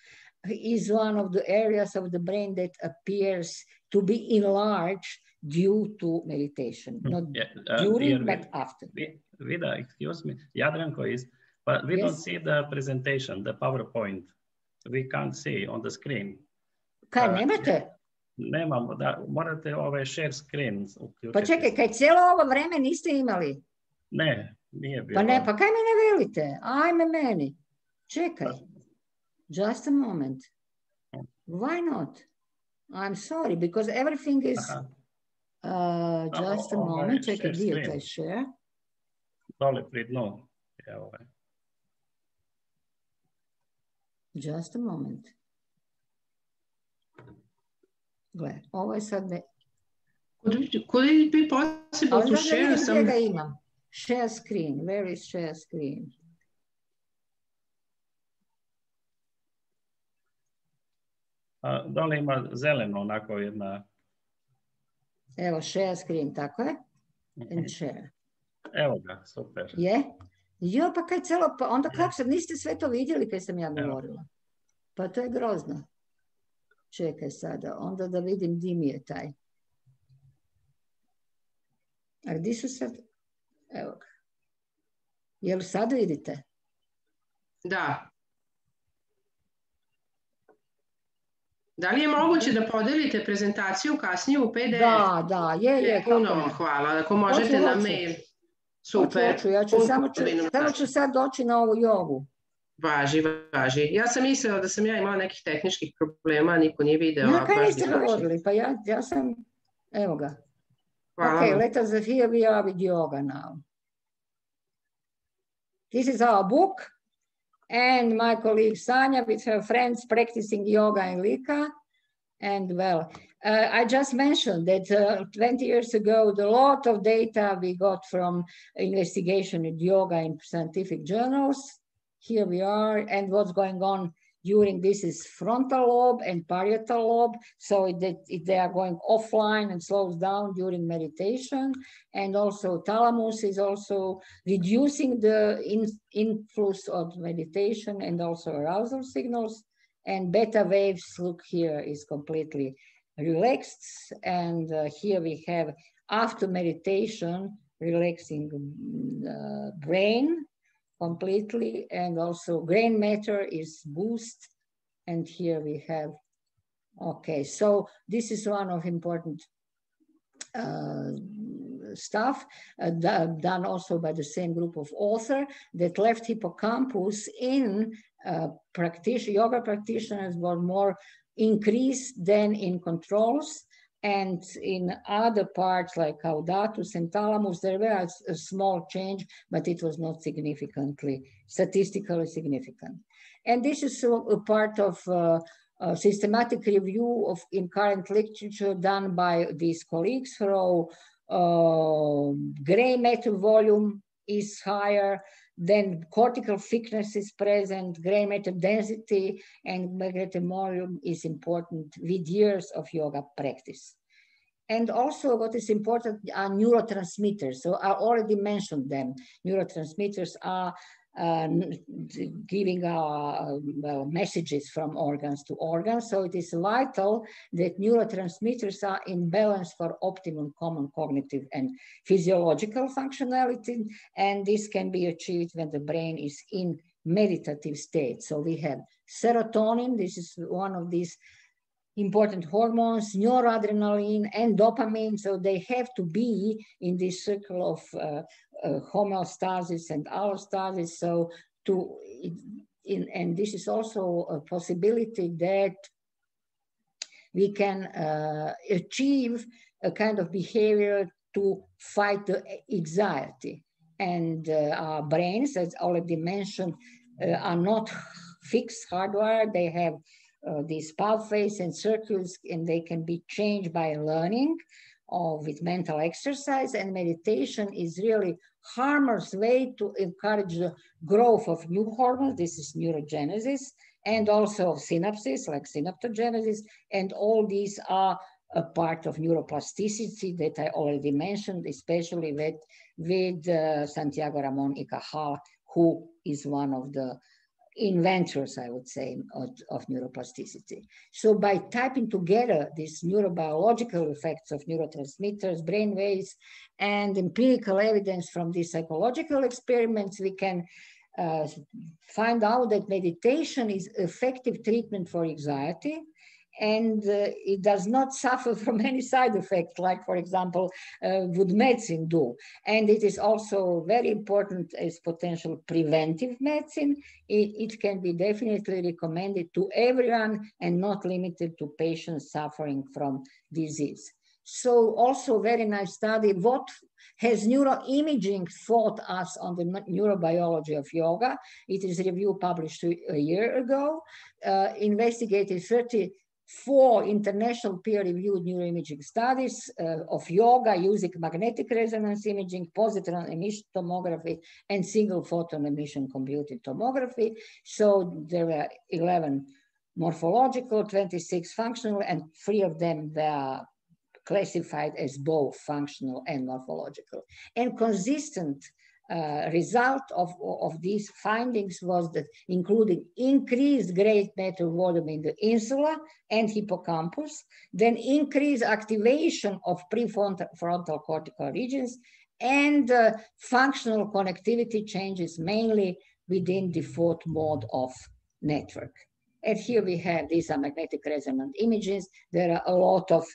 is one of the areas of the brain that appears to be enlarged due to meditation, hmm. not yeah, uh, during, but after. Vida, excuse me, Jadranko is but we yes. don't see the presentation, the PowerPoint. We can't see on the screen. Kaj, uh, nemate? Nemamo, da, morate ove share screen uključiti. Pa čekaj, kaj cijelo ovo vreme niste imali? Ne, nije bilo. Pa ne, pa kaj mi ne velite? Ajme meni. Čekaj. Just a moment. Why not? I'm sorry, because everything is... Uh, just a moment, čekaj, dio taj share. Dole pri dnu je ovaj. Just a moment. Gle, ovo je sad ne... Could it be possible to share some... ga imam. Share screen. Where is share screen? A, dole ima zeleno, onako jedna... Evo, share screen, tako je? And mhm. share. Evo ga, super. Je? Jo, pa kaj celo, pa onda kako sad niste sve to vidjeli kaj sam ja govorila? Pa to je grozno. Čekaj sada, onda da vidim di mi je taj. A gdje su sad? Evo ga. Jel sad vidite? Da. Da li je moguće da podelite prezentaciju kasnije u PDF? Da, da, je, je. Puno hvala, ako možete na mail. Super. Hoću, ja ću, samo, ću, samo ću sad doći na ovu jogu. Važi, važi. Ja sam mislila da sam ja imala nekih tehničkih problema, niko nije video. Ja, kaj niste govorili? Pa ja, ja sam, evo ga. Hvala. Okay, let us here we are with yoga now. This is our book and my colleague Sanya with her friends practicing yoga in Lika. And well, uh, I just mentioned that uh, 20 years ago, the lot of data we got from investigation in yoga in scientific journals. Here we are, and what's going on during this is frontal lobe and parietal lobe. So that they are going offline and slows down during meditation. And also thalamus is also reducing the in, influence of meditation and also arousal signals. And beta waves, look here, is completely relaxed. And uh, here we have after meditation, relaxing uh, brain completely. And also grain matter is boost. And here we have, okay, so this is one of important uh, stuff uh, done also by the same group of author that left hippocampus in uh, practitioners, yoga practitioners were more increased then in controls. And in other parts like caudatus and thalamus, there was a small change, but it was not significantly, statistically significant. And this is a part of uh, a systematic review of in current literature done by these colleagues. So uh, gray matter volume is higher, then cortical thickness is present, gray matter density and magnetic is important with years of yoga practice. And also what is important are neurotransmitters. So I already mentioned them. Neurotransmitters are uh, giving our well, messages from organs to organs. So it is vital that neurotransmitters are in balance for optimum common cognitive and physiological functionality. And this can be achieved when the brain is in meditative state. So we have serotonin. This is one of these important hormones, noradrenaline and dopamine. So they have to be in this circle of uh, homeostasis and allostasis. So to, in, and this is also a possibility that we can uh, achieve a kind of behavior to fight the anxiety. And uh, our brains, as already mentioned, uh, are not fixed hardware. They have uh, these pathways and circuits, and they can be changed by learning or with mental exercise. And meditation is really harmless way to encourage the growth of new hormones. This is neurogenesis and also synapses like synaptogenesis. And all these are a part of neuroplasticity that I already mentioned, especially with, with uh, Santiago Ramon y Cajal, who is one of the inventors, I would say, of, of, neuroplasticity. So by typing together these neurobiological effects of neurotransmitters, brain waves, and empirical evidence from these psychological experiments, we can uh, find out that meditation is effective treatment for anxiety, and uh, it does not suffer from any side effects like for example uh, would medicine do. And it is also very important as potential preventive medicine. It, it can be definitely recommended to everyone and not limited to patients suffering from disease. So also very nice study. What has neuroimaging taught us on the neurobiology of yoga? It is a review published a year ago. Uh, investigated 30 four international peer-reviewed neuroimaging studies uh, of yoga using magnetic resonance imaging, positron emission tomography, and single photon emission computed tomography. So there were 11 morphological, 26 functional, and three of them were classified as both functional and morphological. And consistent uh, result of, of these findings was that including increased gray matter volume in the insula and hippocampus, then increased activation of prefrontal cortical regions and uh, functional connectivity changes mainly within default mode of network. And here we have these are magnetic resonant images. There are a lot of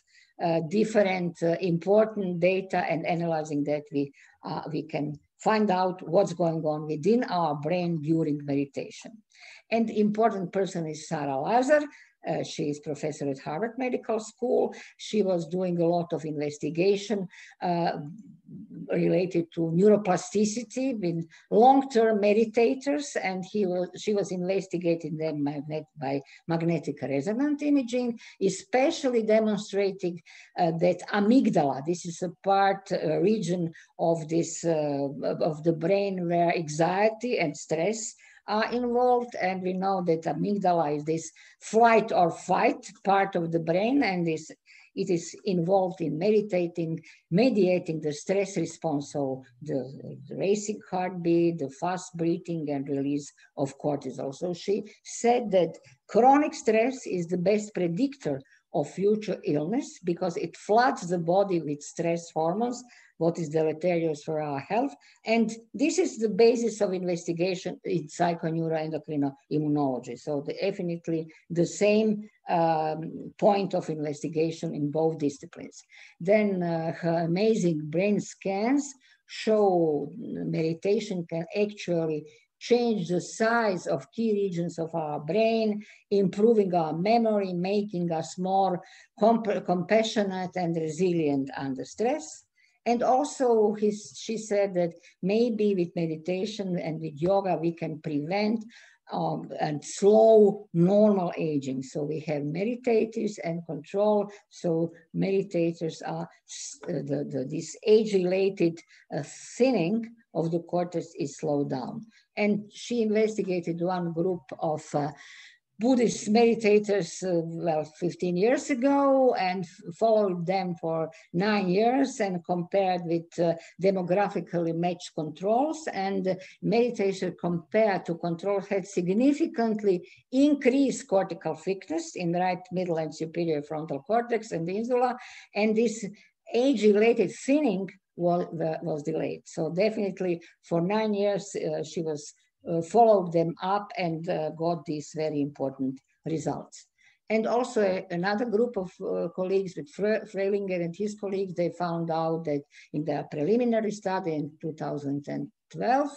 uh, different uh, important data and analyzing that we, uh, we can find out what's going on within our brain during meditation. And important person is Sarah Lazar. Uh, she is professor at Harvard Medical School. She was doing a lot of investigation uh, related to neuroplasticity with long-term meditators, and he was, she was investigating them magnet, by magnetic resonance imaging, especially demonstrating uh, that amygdala, this is a part, a region of this, uh, of the brain where anxiety and stress are involved. And we know that amygdala is this flight or fight part of the brain and this it is involved in meditating, mediating the stress response. So the, the racing heartbeat, the fast breathing and release of cortisol. So she said that chronic stress is the best predictor of future illness because it floods the body with stress hormones what is deleterious for our health. And this is the basis of investigation in psychoneuroendocrine immunology. So definitely the same um, point of investigation in both disciplines. Then uh, her amazing brain scans show meditation can actually change the size of key regions of our brain, improving our memory, making us more comp compassionate and resilient under stress. And also his, she said that maybe with meditation and with yoga, we can prevent um, and slow normal aging. So we have meditators and control. So meditators are uh, the, the, this age-related uh, thinning of the cortex is slowed down. And she investigated one group of uh, Buddhist meditators, uh, well, 15 years ago and followed them for nine years and compared with uh, demographically matched controls. And meditation compared to controls had significantly increased cortical thickness in right, middle, and superior frontal cortex and the insula. And this age-related thinning was, was delayed. So definitely for nine years, uh, she was uh, followed them up and uh, got these very important results. And also a, another group of uh, colleagues with Fre and his colleagues, they found out that in their preliminary study in 2012,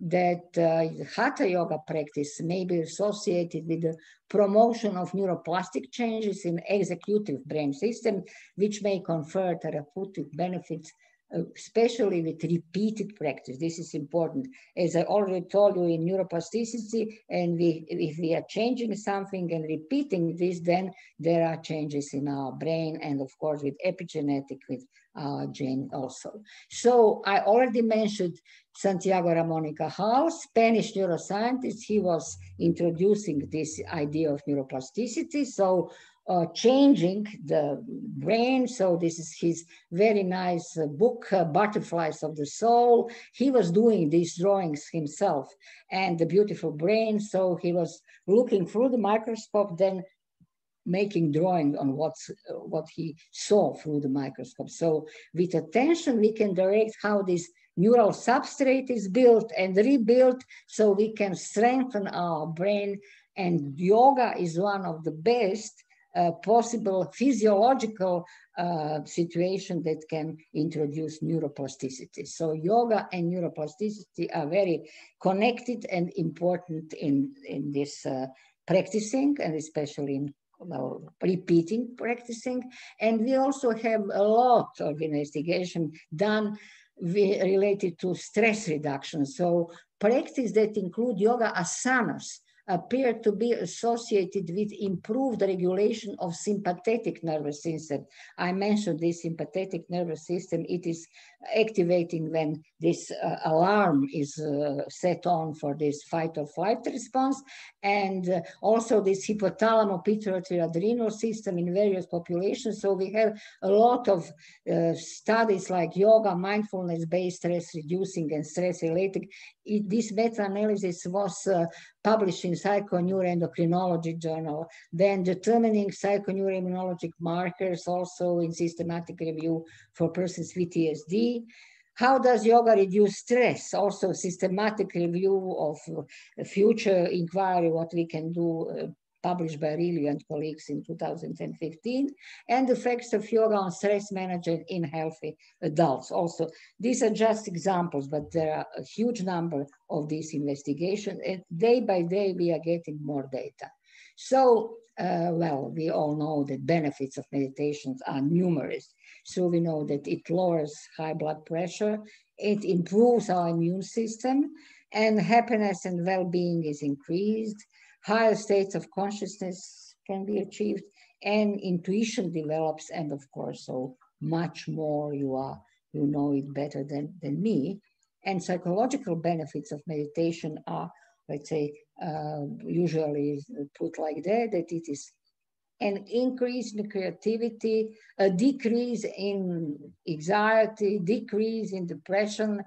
that uh, Hatha yoga practice may be associated with the promotion of neuroplastic changes in executive brain system, which may confer therapeutic benefits Uh, especially with repeated practice. This is important. As I already told you in neuroplasticity, and we, if we are changing something and repeating this, then there are changes in our brain and of course with epigenetic, with our gene also. So I already mentioned Santiago Ramon y Cajal, Spanish neuroscientist. He was introducing this idea of neuroplasticity. So uh, changing the brain. So this is his very nice uh, book, uh, Butterflies of the Soul. He was doing these drawings himself and the beautiful brain. So he was looking through the microscope, then making drawing on what's, what he saw through the microscope. So with attention, we can direct how this neural substrate is built and rebuilt so we can strengthen our brain. And yoga is one of the best possible physiological uh, situation that can introduce neuroplasticity. So yoga and neuroplasticity are very connected and important in, in this uh, practicing and especially in well, repeating practicing. And we also have a lot of investigation done related to stress reduction. So practice that include yoga asanas, appear to be associated with improved regulation of sympathetic nervous system. I mentioned this sympathetic nervous system. It is activating when this uh, alarm is uh, set on for this fight or flight response. And uh, also this hypothalamo pituitary adrenal system in various populations. So we have a lot of uh, studies like yoga, mindfulness-based stress reducing and stress related. It, this meta-analysis was uh, published in Psychoneuroendocrinology Journal, then determining psychoneuroimmunologic markers also in systematic review for persons with TSD. How does yoga reduce stress? Also systematic review of future inquiry, what we can do uh, published by Riley and colleagues in 2015, and effects of yoga on stress management in healthy adults. Also, these are just examples, but there are a huge number of these investigations, and day by day we are getting more data. So, uh, well, we all know that benefits of meditations are numerous. So we know that it lowers high blood pressure, it improves our immune system, and happiness and well-being is increased higher states of consciousness can be achieved and intuition develops and of course so much more you are you know it better than, than me. And psychological benefits of meditation are let's say uh, usually put like that that it is an increase in creativity a decrease in anxiety decrease in depression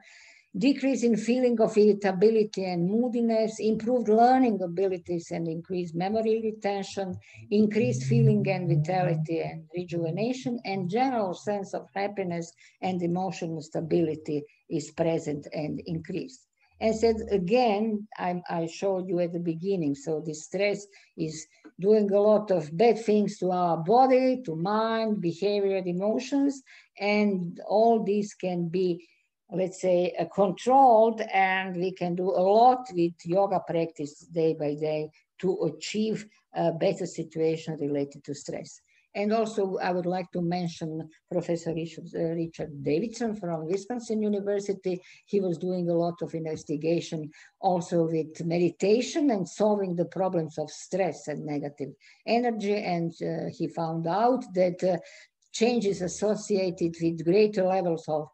decrease in feeling of irritability and moodiness, improved learning abilities and increased memory retention, increased feeling and vitality and rejuvenation, and general sense of happiness and emotional stability is present and increased. And said again, I, I showed you at the beginning, so the stress is doing a lot of bad things to our body, to mind, behavior, emotions, and all these can be let's say, uh, controlled and we can do a lot with yoga practice day by day to achieve a better situation related to stress. And also, I would like to mention Professor Richard, uh, Davidson from Wisconsin University. He was doing a lot of investigation also with meditation and solving the problems of stress and negative energy. And uh, he found out that uh, changes associated with greater levels of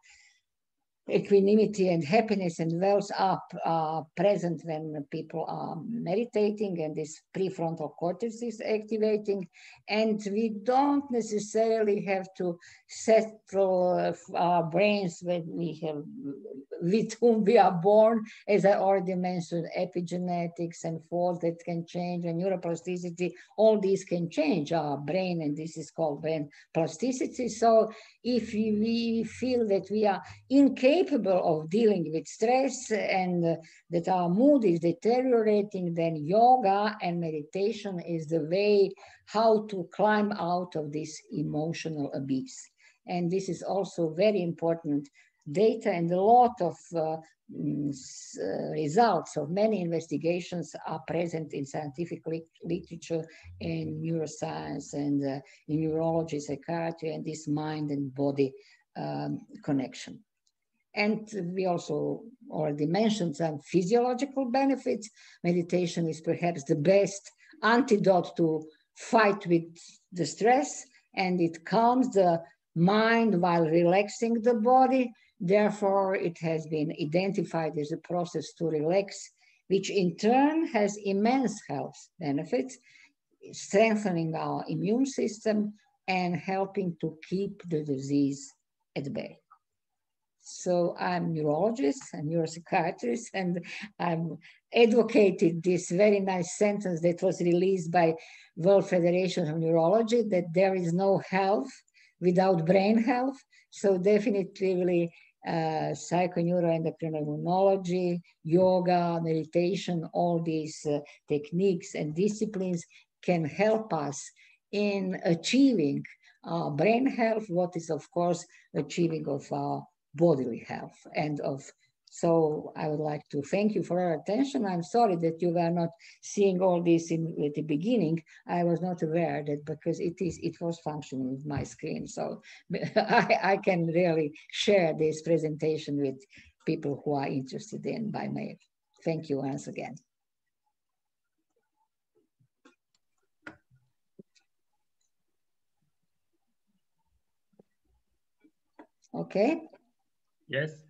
equanimity and happiness and wealth are uh, present when people are meditating and this prefrontal cortex is activating. And we don't necessarily have to settle our brains when we have, with whom we are born, as I already mentioned, epigenetics and force that can change and neuroplasticity, all these can change our brain and this is called brain plasticity. So if we feel that we are incapable of dealing with stress and uh, that our mood is deteriorating, then yoga and meditation is the way how to climb out of this emotional abyss. And this is also very important data and a lot of uh, mm, uh, results of many investigations are present in scientific li literature in neuroscience and uh, in neurology, psychiatry, and this mind and body um, connection. And we also already mentioned some physiological benefits. Meditation is perhaps the best antidote to fight with the stress and it calms the mind while relaxing the body. Therefore, it has been identified as a process to relax, which in turn has immense health benefits, strengthening our immune system and helping to keep the disease at bay. So I'm neurologist, a neuropsychiatrist, and I'm advocated this very nice sentence that was released by World Federation of Neurology that there is no health without brain health. So definitely uh, psychoneuroendocrinology, yoga, meditation, all these uh, techniques and disciplines can help us in achieving uh, brain health, what is of course achieving of our bodily health and of so I would like to thank you for your attention. I'm sorry that you were not seeing all this in at the beginning. I was not aware that because it is it was functioning with my screen. So I, I can really share this presentation with people who are interested in by mail. Thank you once again. Okay. Yes.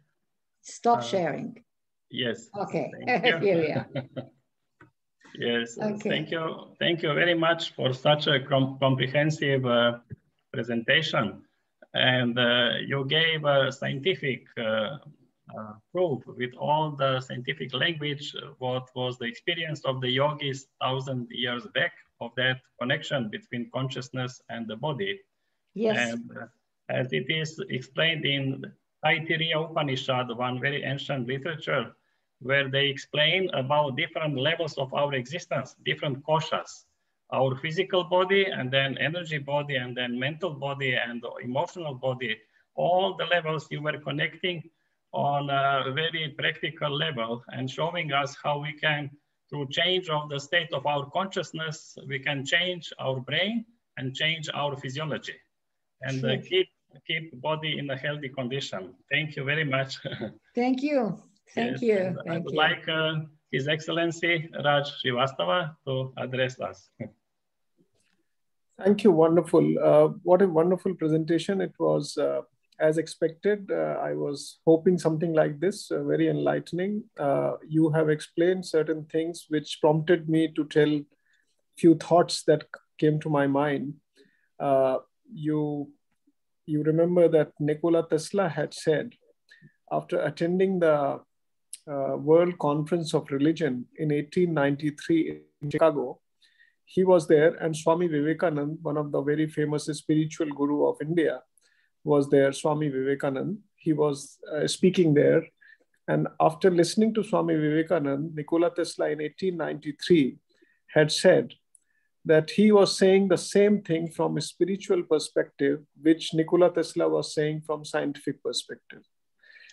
Stop uh, sharing. Yes. Okay, here we are. yes, okay. thank you. Thank you very much for such a com comprehensive uh, presentation. And uh, you gave a scientific uh, uh, proof with all the scientific language, what was the experience of the yogis thousand years back of that connection between consciousness and the body. Yes. And uh, as it is explained in Taittiriya Upanishad, one very ancient literature, where they explain about different levels of our existence, different koshas, our physical body and then energy body and then mental body and emotional body, all the levels you were connecting on a very practical level and showing us how we can, through change of the state of our consciousness, we can change our brain and change our physiology. And uh, keep keep body in a healthy condition. Thank you very much. Thank you. Thank yes, you. Thank I would you. like uh, His Excellency Raj Srivastava to address us. Thank you. Wonderful. Uh, what a wonderful presentation. It was uh, as expected. Uh, I was hoping something like this, uh, very enlightening. Uh, you have explained certain things which prompted me to tell few thoughts that came to my mind. you you remember that Nikola Tesla had said after attending the uh, World Conference of Religion in 1893 in Chicago, he was there and Swami Vivekanand, one of the very famous spiritual guru of India, was there, Swami Vivekanand. He was uh, speaking there. And after listening to Swami Vivekanand, Nikola Tesla in 1893 had said that he was saying the same thing from a spiritual perspective, which Nikola Tesla was saying from scientific perspective.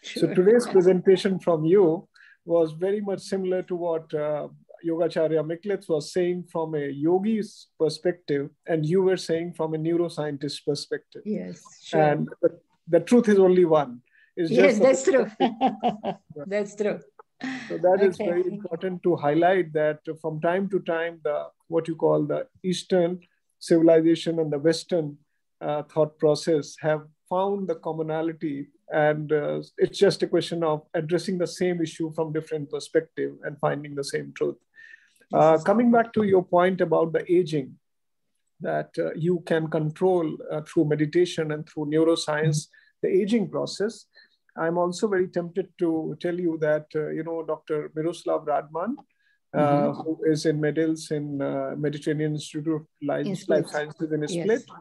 Sure. So today's presentation from you was very much similar to what uh, Yogacharya Miklec was saying from a yogi's perspective, and you were saying from a neuroscientist perspective. Yes, sure. And the, the truth is only one. It's yes, that's true. that's true. So that okay. is very important to highlight that from time to time, the what you call the Eastern civilization and the Western uh, thought process have found the commonality and uh, it's just a question of addressing the same issue from different perspective and finding the same truth. Uh, coming back to your point about the aging that uh, you can control uh, through meditation and through neuroscience the aging process i'm also very tempted to tell you that uh, you know dr miroslav radman uh, mm-hmm. who is in MEDILS in mediterranean institute of life, life sciences in split yes.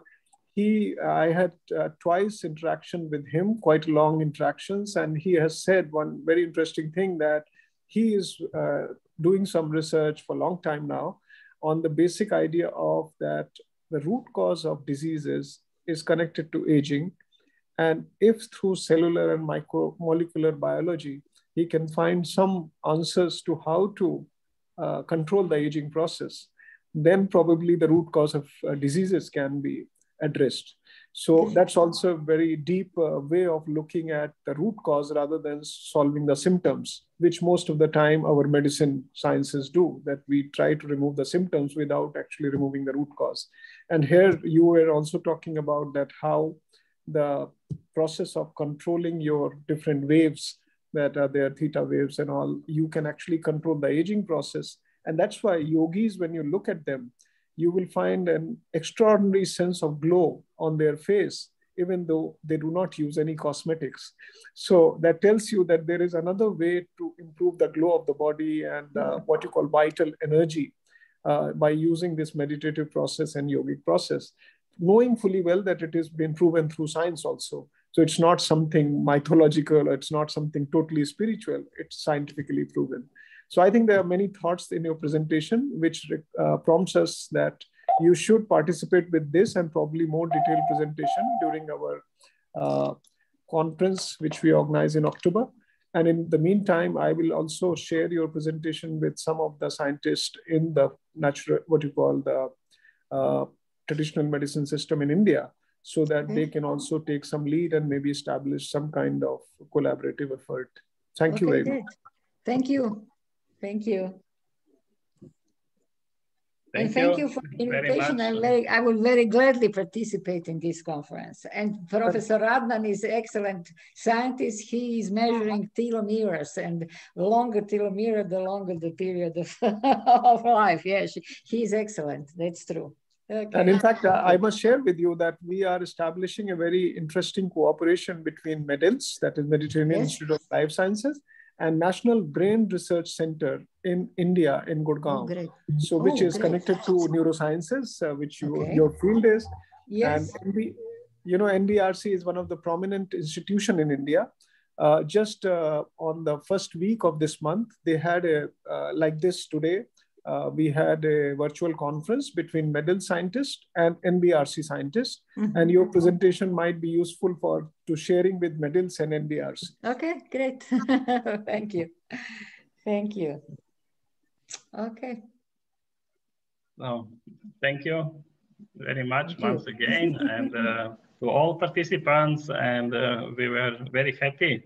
he i had uh, twice interaction with him quite long interactions and he has said one very interesting thing that he is uh, doing some research for a long time now on the basic idea of that the root cause of diseases is connected to aging and if through cellular and micromolecular biology he can find some answers to how to uh, control the aging process then probably the root cause of uh, diseases can be addressed. So that's also a very deep uh, way of looking at the root cause rather than solving the symptoms, which most of the time our medicine sciences do, that we try to remove the symptoms without actually removing the root cause. And here you were also talking about that how the process of controlling your different waves that are there, theta waves and all, you can actually control the aging process. And that's why yogis, when you look at them, you will find an extraordinary sense of glow on their face, even though they do not use any cosmetics. So that tells you that there is another way to improve the glow of the body and uh, what you call vital energy uh, by using this meditative process and yogic process, knowing fully well that it has been proven through science also. So it's not something mythological, it's not something totally spiritual, it's scientifically proven. So I think there are many thoughts in your presentation which uh, prompts us that you should participate with this and probably more detailed presentation during our uh, conference, which we organize in October. And in the meantime, I will also share your presentation with some of the scientists in the natural, what you call the uh, traditional medicine system in India, so that okay. they can also take some lead and maybe establish some kind of collaborative effort. Thank okay, you very good. much. Thank you. Thank you. Thank and thank you, you for the invitation. I'm very, I will very gladly participate in this conference. And Professor Radman is excellent scientist. He is measuring telomeres and longer telomere, the longer the period of, of life. Yes, he is excellent. That's true. Okay. And in fact, uh, I must share with you that we are establishing a very interesting cooperation between MEDILS, that is Mediterranean yes. Institute of Life Sciences, and National Brain Research Center in India, in Gurgaon. Oh, so, which oh, is great. connected to neurosciences, uh, which you, okay. your field is. Yes. And NB, you know, NBRC is one of the prominent institution in India. Uh, just uh, on the first week of this month, they had a uh, like this today uh, we had a virtual conference between MEDIL scientists and NBRC scientists, mm-hmm. and your presentation might be useful for to sharing with MEDILs and NBRC. Okay, great. Thank you. Thank you. Okay. So, thank you very much thank once you. again, and uh, to all participants, and uh, we were very happy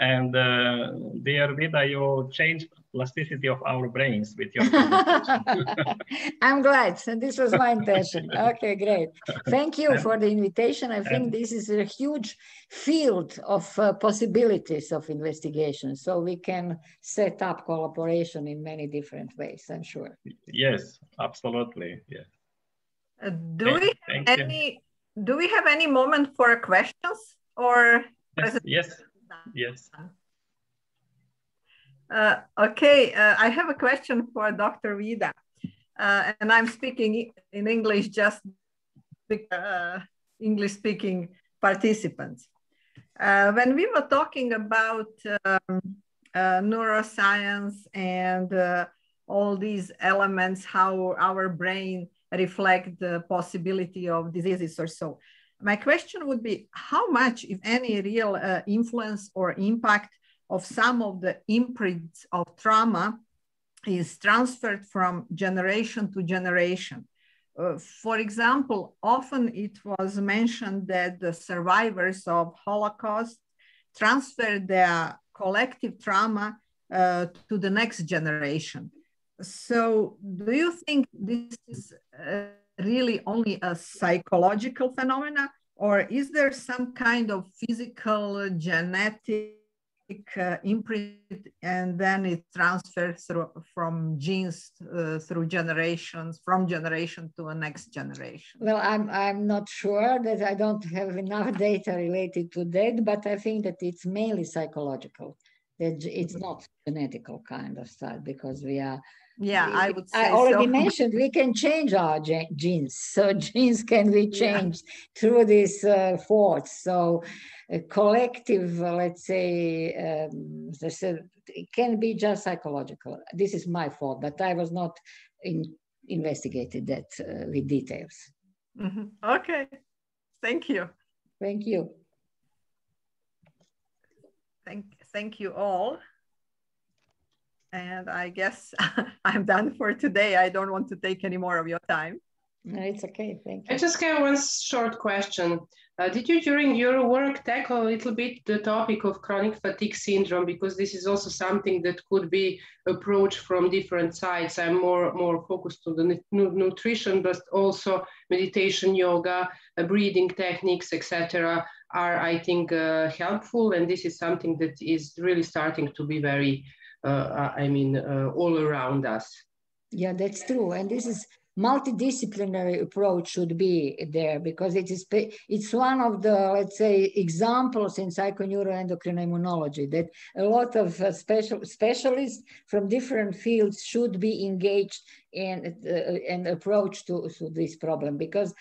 and uh, dear Vida, you changed plasticity of our brains with your I'm glad. And this was my intention. Okay, great. Thank you for the invitation. I think this is a huge field of uh, possibilities of investigation. So we can set up collaboration in many different ways, I'm sure. Yes, absolutely. Yes. Uh, do we have any do we have any moment for questions or yes, yes Yes. Uh, okay, uh, I have a question for Dr. Vida, uh, and I'm speaking in English just uh, English speaking participants. Uh, when we were talking about um, uh, neuroscience and all these elements, how our brain reflect the possibility of diseases or so, My question would be how much, if any, real influence or impact of some of the imprints of trauma is transferred from generation to generation. Uh, for example, often it was mentioned that the survivors of Holocaust transfer their collective trauma uh, to the next generation. So, do you think this is uh, really only a psychological phenomena, or is there some kind of physical, genetic uh, imprint and then it transfers through, from genes uh, through generations from generation to a next generation. Well i'm i'm not sure that i don't have enough data related to that but i think that it's mainly psychological. That it's not genetical kind of stuff because we are yeah i would i already so. mentioned we can change our genes so genes can be changed yeah. through these uh, thoughts so collective, let's say, um, it can be just psychological. This is my fault, but I was not in, investigated that uh, with details. Mm -hmm. Okay, thank you. Thank you. Thank, thank you all. And I guess I'm done for today. I don't want to take any more of your time. No, it's okay. Thank you. I just have one short question. Uh, did you, during your work, tackle a little bit the topic of chronic fatigue syndrome? Because this is also something that could be approached from different sides. I'm more more focused on the nutrition, but also meditation, yoga, uh, breathing techniques, etc. Are I think uh, helpful, and this is something that is really starting to be very, I mean, uh, all around us. Yeah, that's true, and this is multidisciplinary approach should be there because it is it's one of the let's say examples in psychoneuroendocrine immunology that a lot of uh, special specialists from different fields should be engaged in uh, an approach to, to this problem because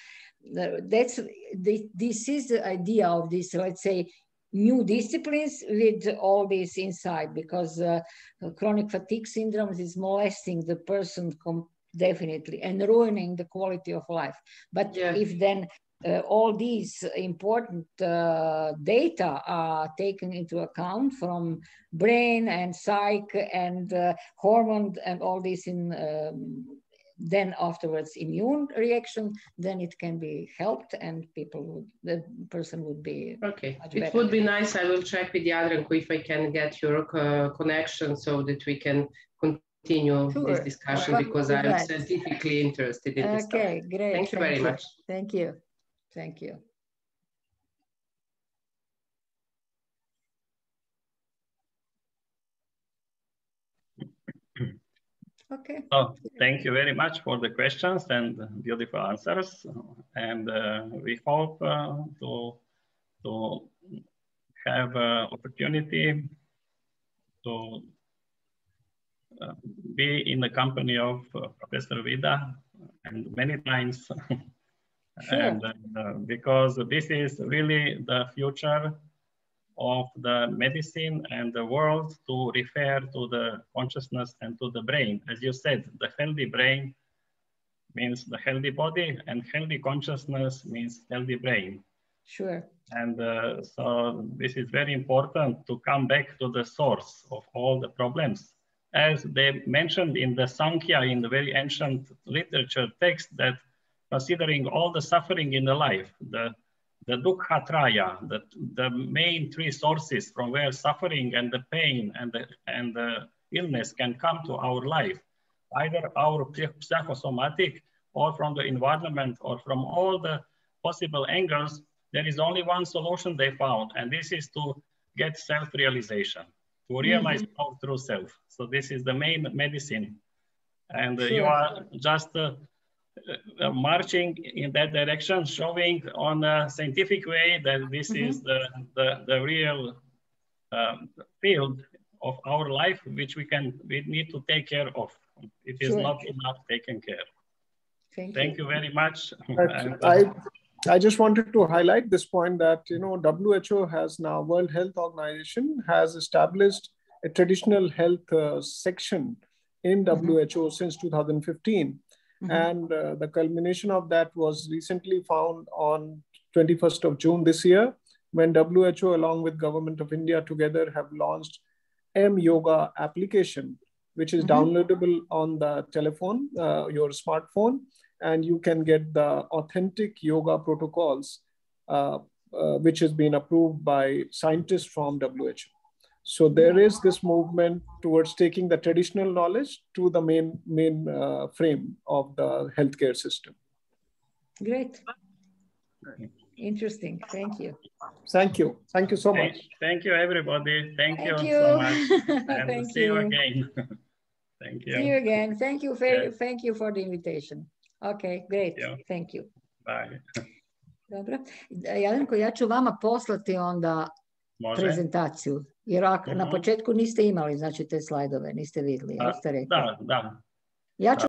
that's the, this is the idea of this let's say new disciplines with all this inside because uh, chronic fatigue syndrome is molesting the person definitely, and ruining the quality of life. But yeah. if then uh, all these important uh, data are taken into account from brain and psych and uh, hormone and all this in um, then afterwards immune reaction then it can be helped and people would the person would be okay it would be nice i will check with Jadranko if i can get your uh, connection so that we can continue sure. this discussion well, because I'm that. scientifically interested in this. Okay, topic. great. Thank you Thank very you. much. Thank you. Thank you. Okay. So thank you very much for the questions and beautiful answers. And uh, we hope uh, to, to have uh, opportunity to uh, be in the company of uh, Professor Vida and many times. Sure. and uh, because this is really the future of the medicine and the world to refer to the consciousness and to the brain. As you said, the healthy brain means the healthy body and healthy consciousness means healthy brain. Sure. And uh, so this is very important to come back to the source of all the problems as they mentioned in the Sankhya, in the very ancient literature text, that considering all the suffering in the life, the, the dukkha traya, the, the main three sources from where suffering and the pain and the, and the illness can come to our life, either our psychosomatic or from the environment or from all the possible angles, there is only one solution they found, and this is to get self-realization to realize mm -hmm. through self. So this is the main medicine. And uh, sure. you are just uh, marching in that direction, showing on a scientific way that this mm -hmm. is the, the, the real um, field of our life, which we can we need to take care of. It is sure. not enough taken care. Thank, Thank you. you. very much. I, I just wanted to highlight this point that you know WHO has now World Health Organization has established a traditional health uh, section in mm-hmm. WHO since 2015, mm-hmm. and uh, the culmination of that was recently found on 21st of June this year, when WHO along with Government of India together have launched M Yoga application, which is mm -hmm. downloadable on the telephone, uh, your smartphone, and you can get the authentic yoga protocols, uh, uh, which has been approved by scientists from WHO. So there is this movement towards taking the traditional knowledge to the main main uh, frame of the healthcare system. Great. Interesting. Thank you. Thank you. Thank you so much. Thank, thank you, everybody. Thank, thank you, you, so much. And thank see you. you again. thank you. See you again. Thank you. Very, yes. Thank you for the invitation. Okay, great. Yeah. Thank you. Bye. Dobro. Jadranko, ja ću vama poslati onda Može? prezentaciju. Jer ako, na Mhm. početku niste imali, znači te slajdove, niste vidjeli, Da, jel ste rekli? da, da. Ja ću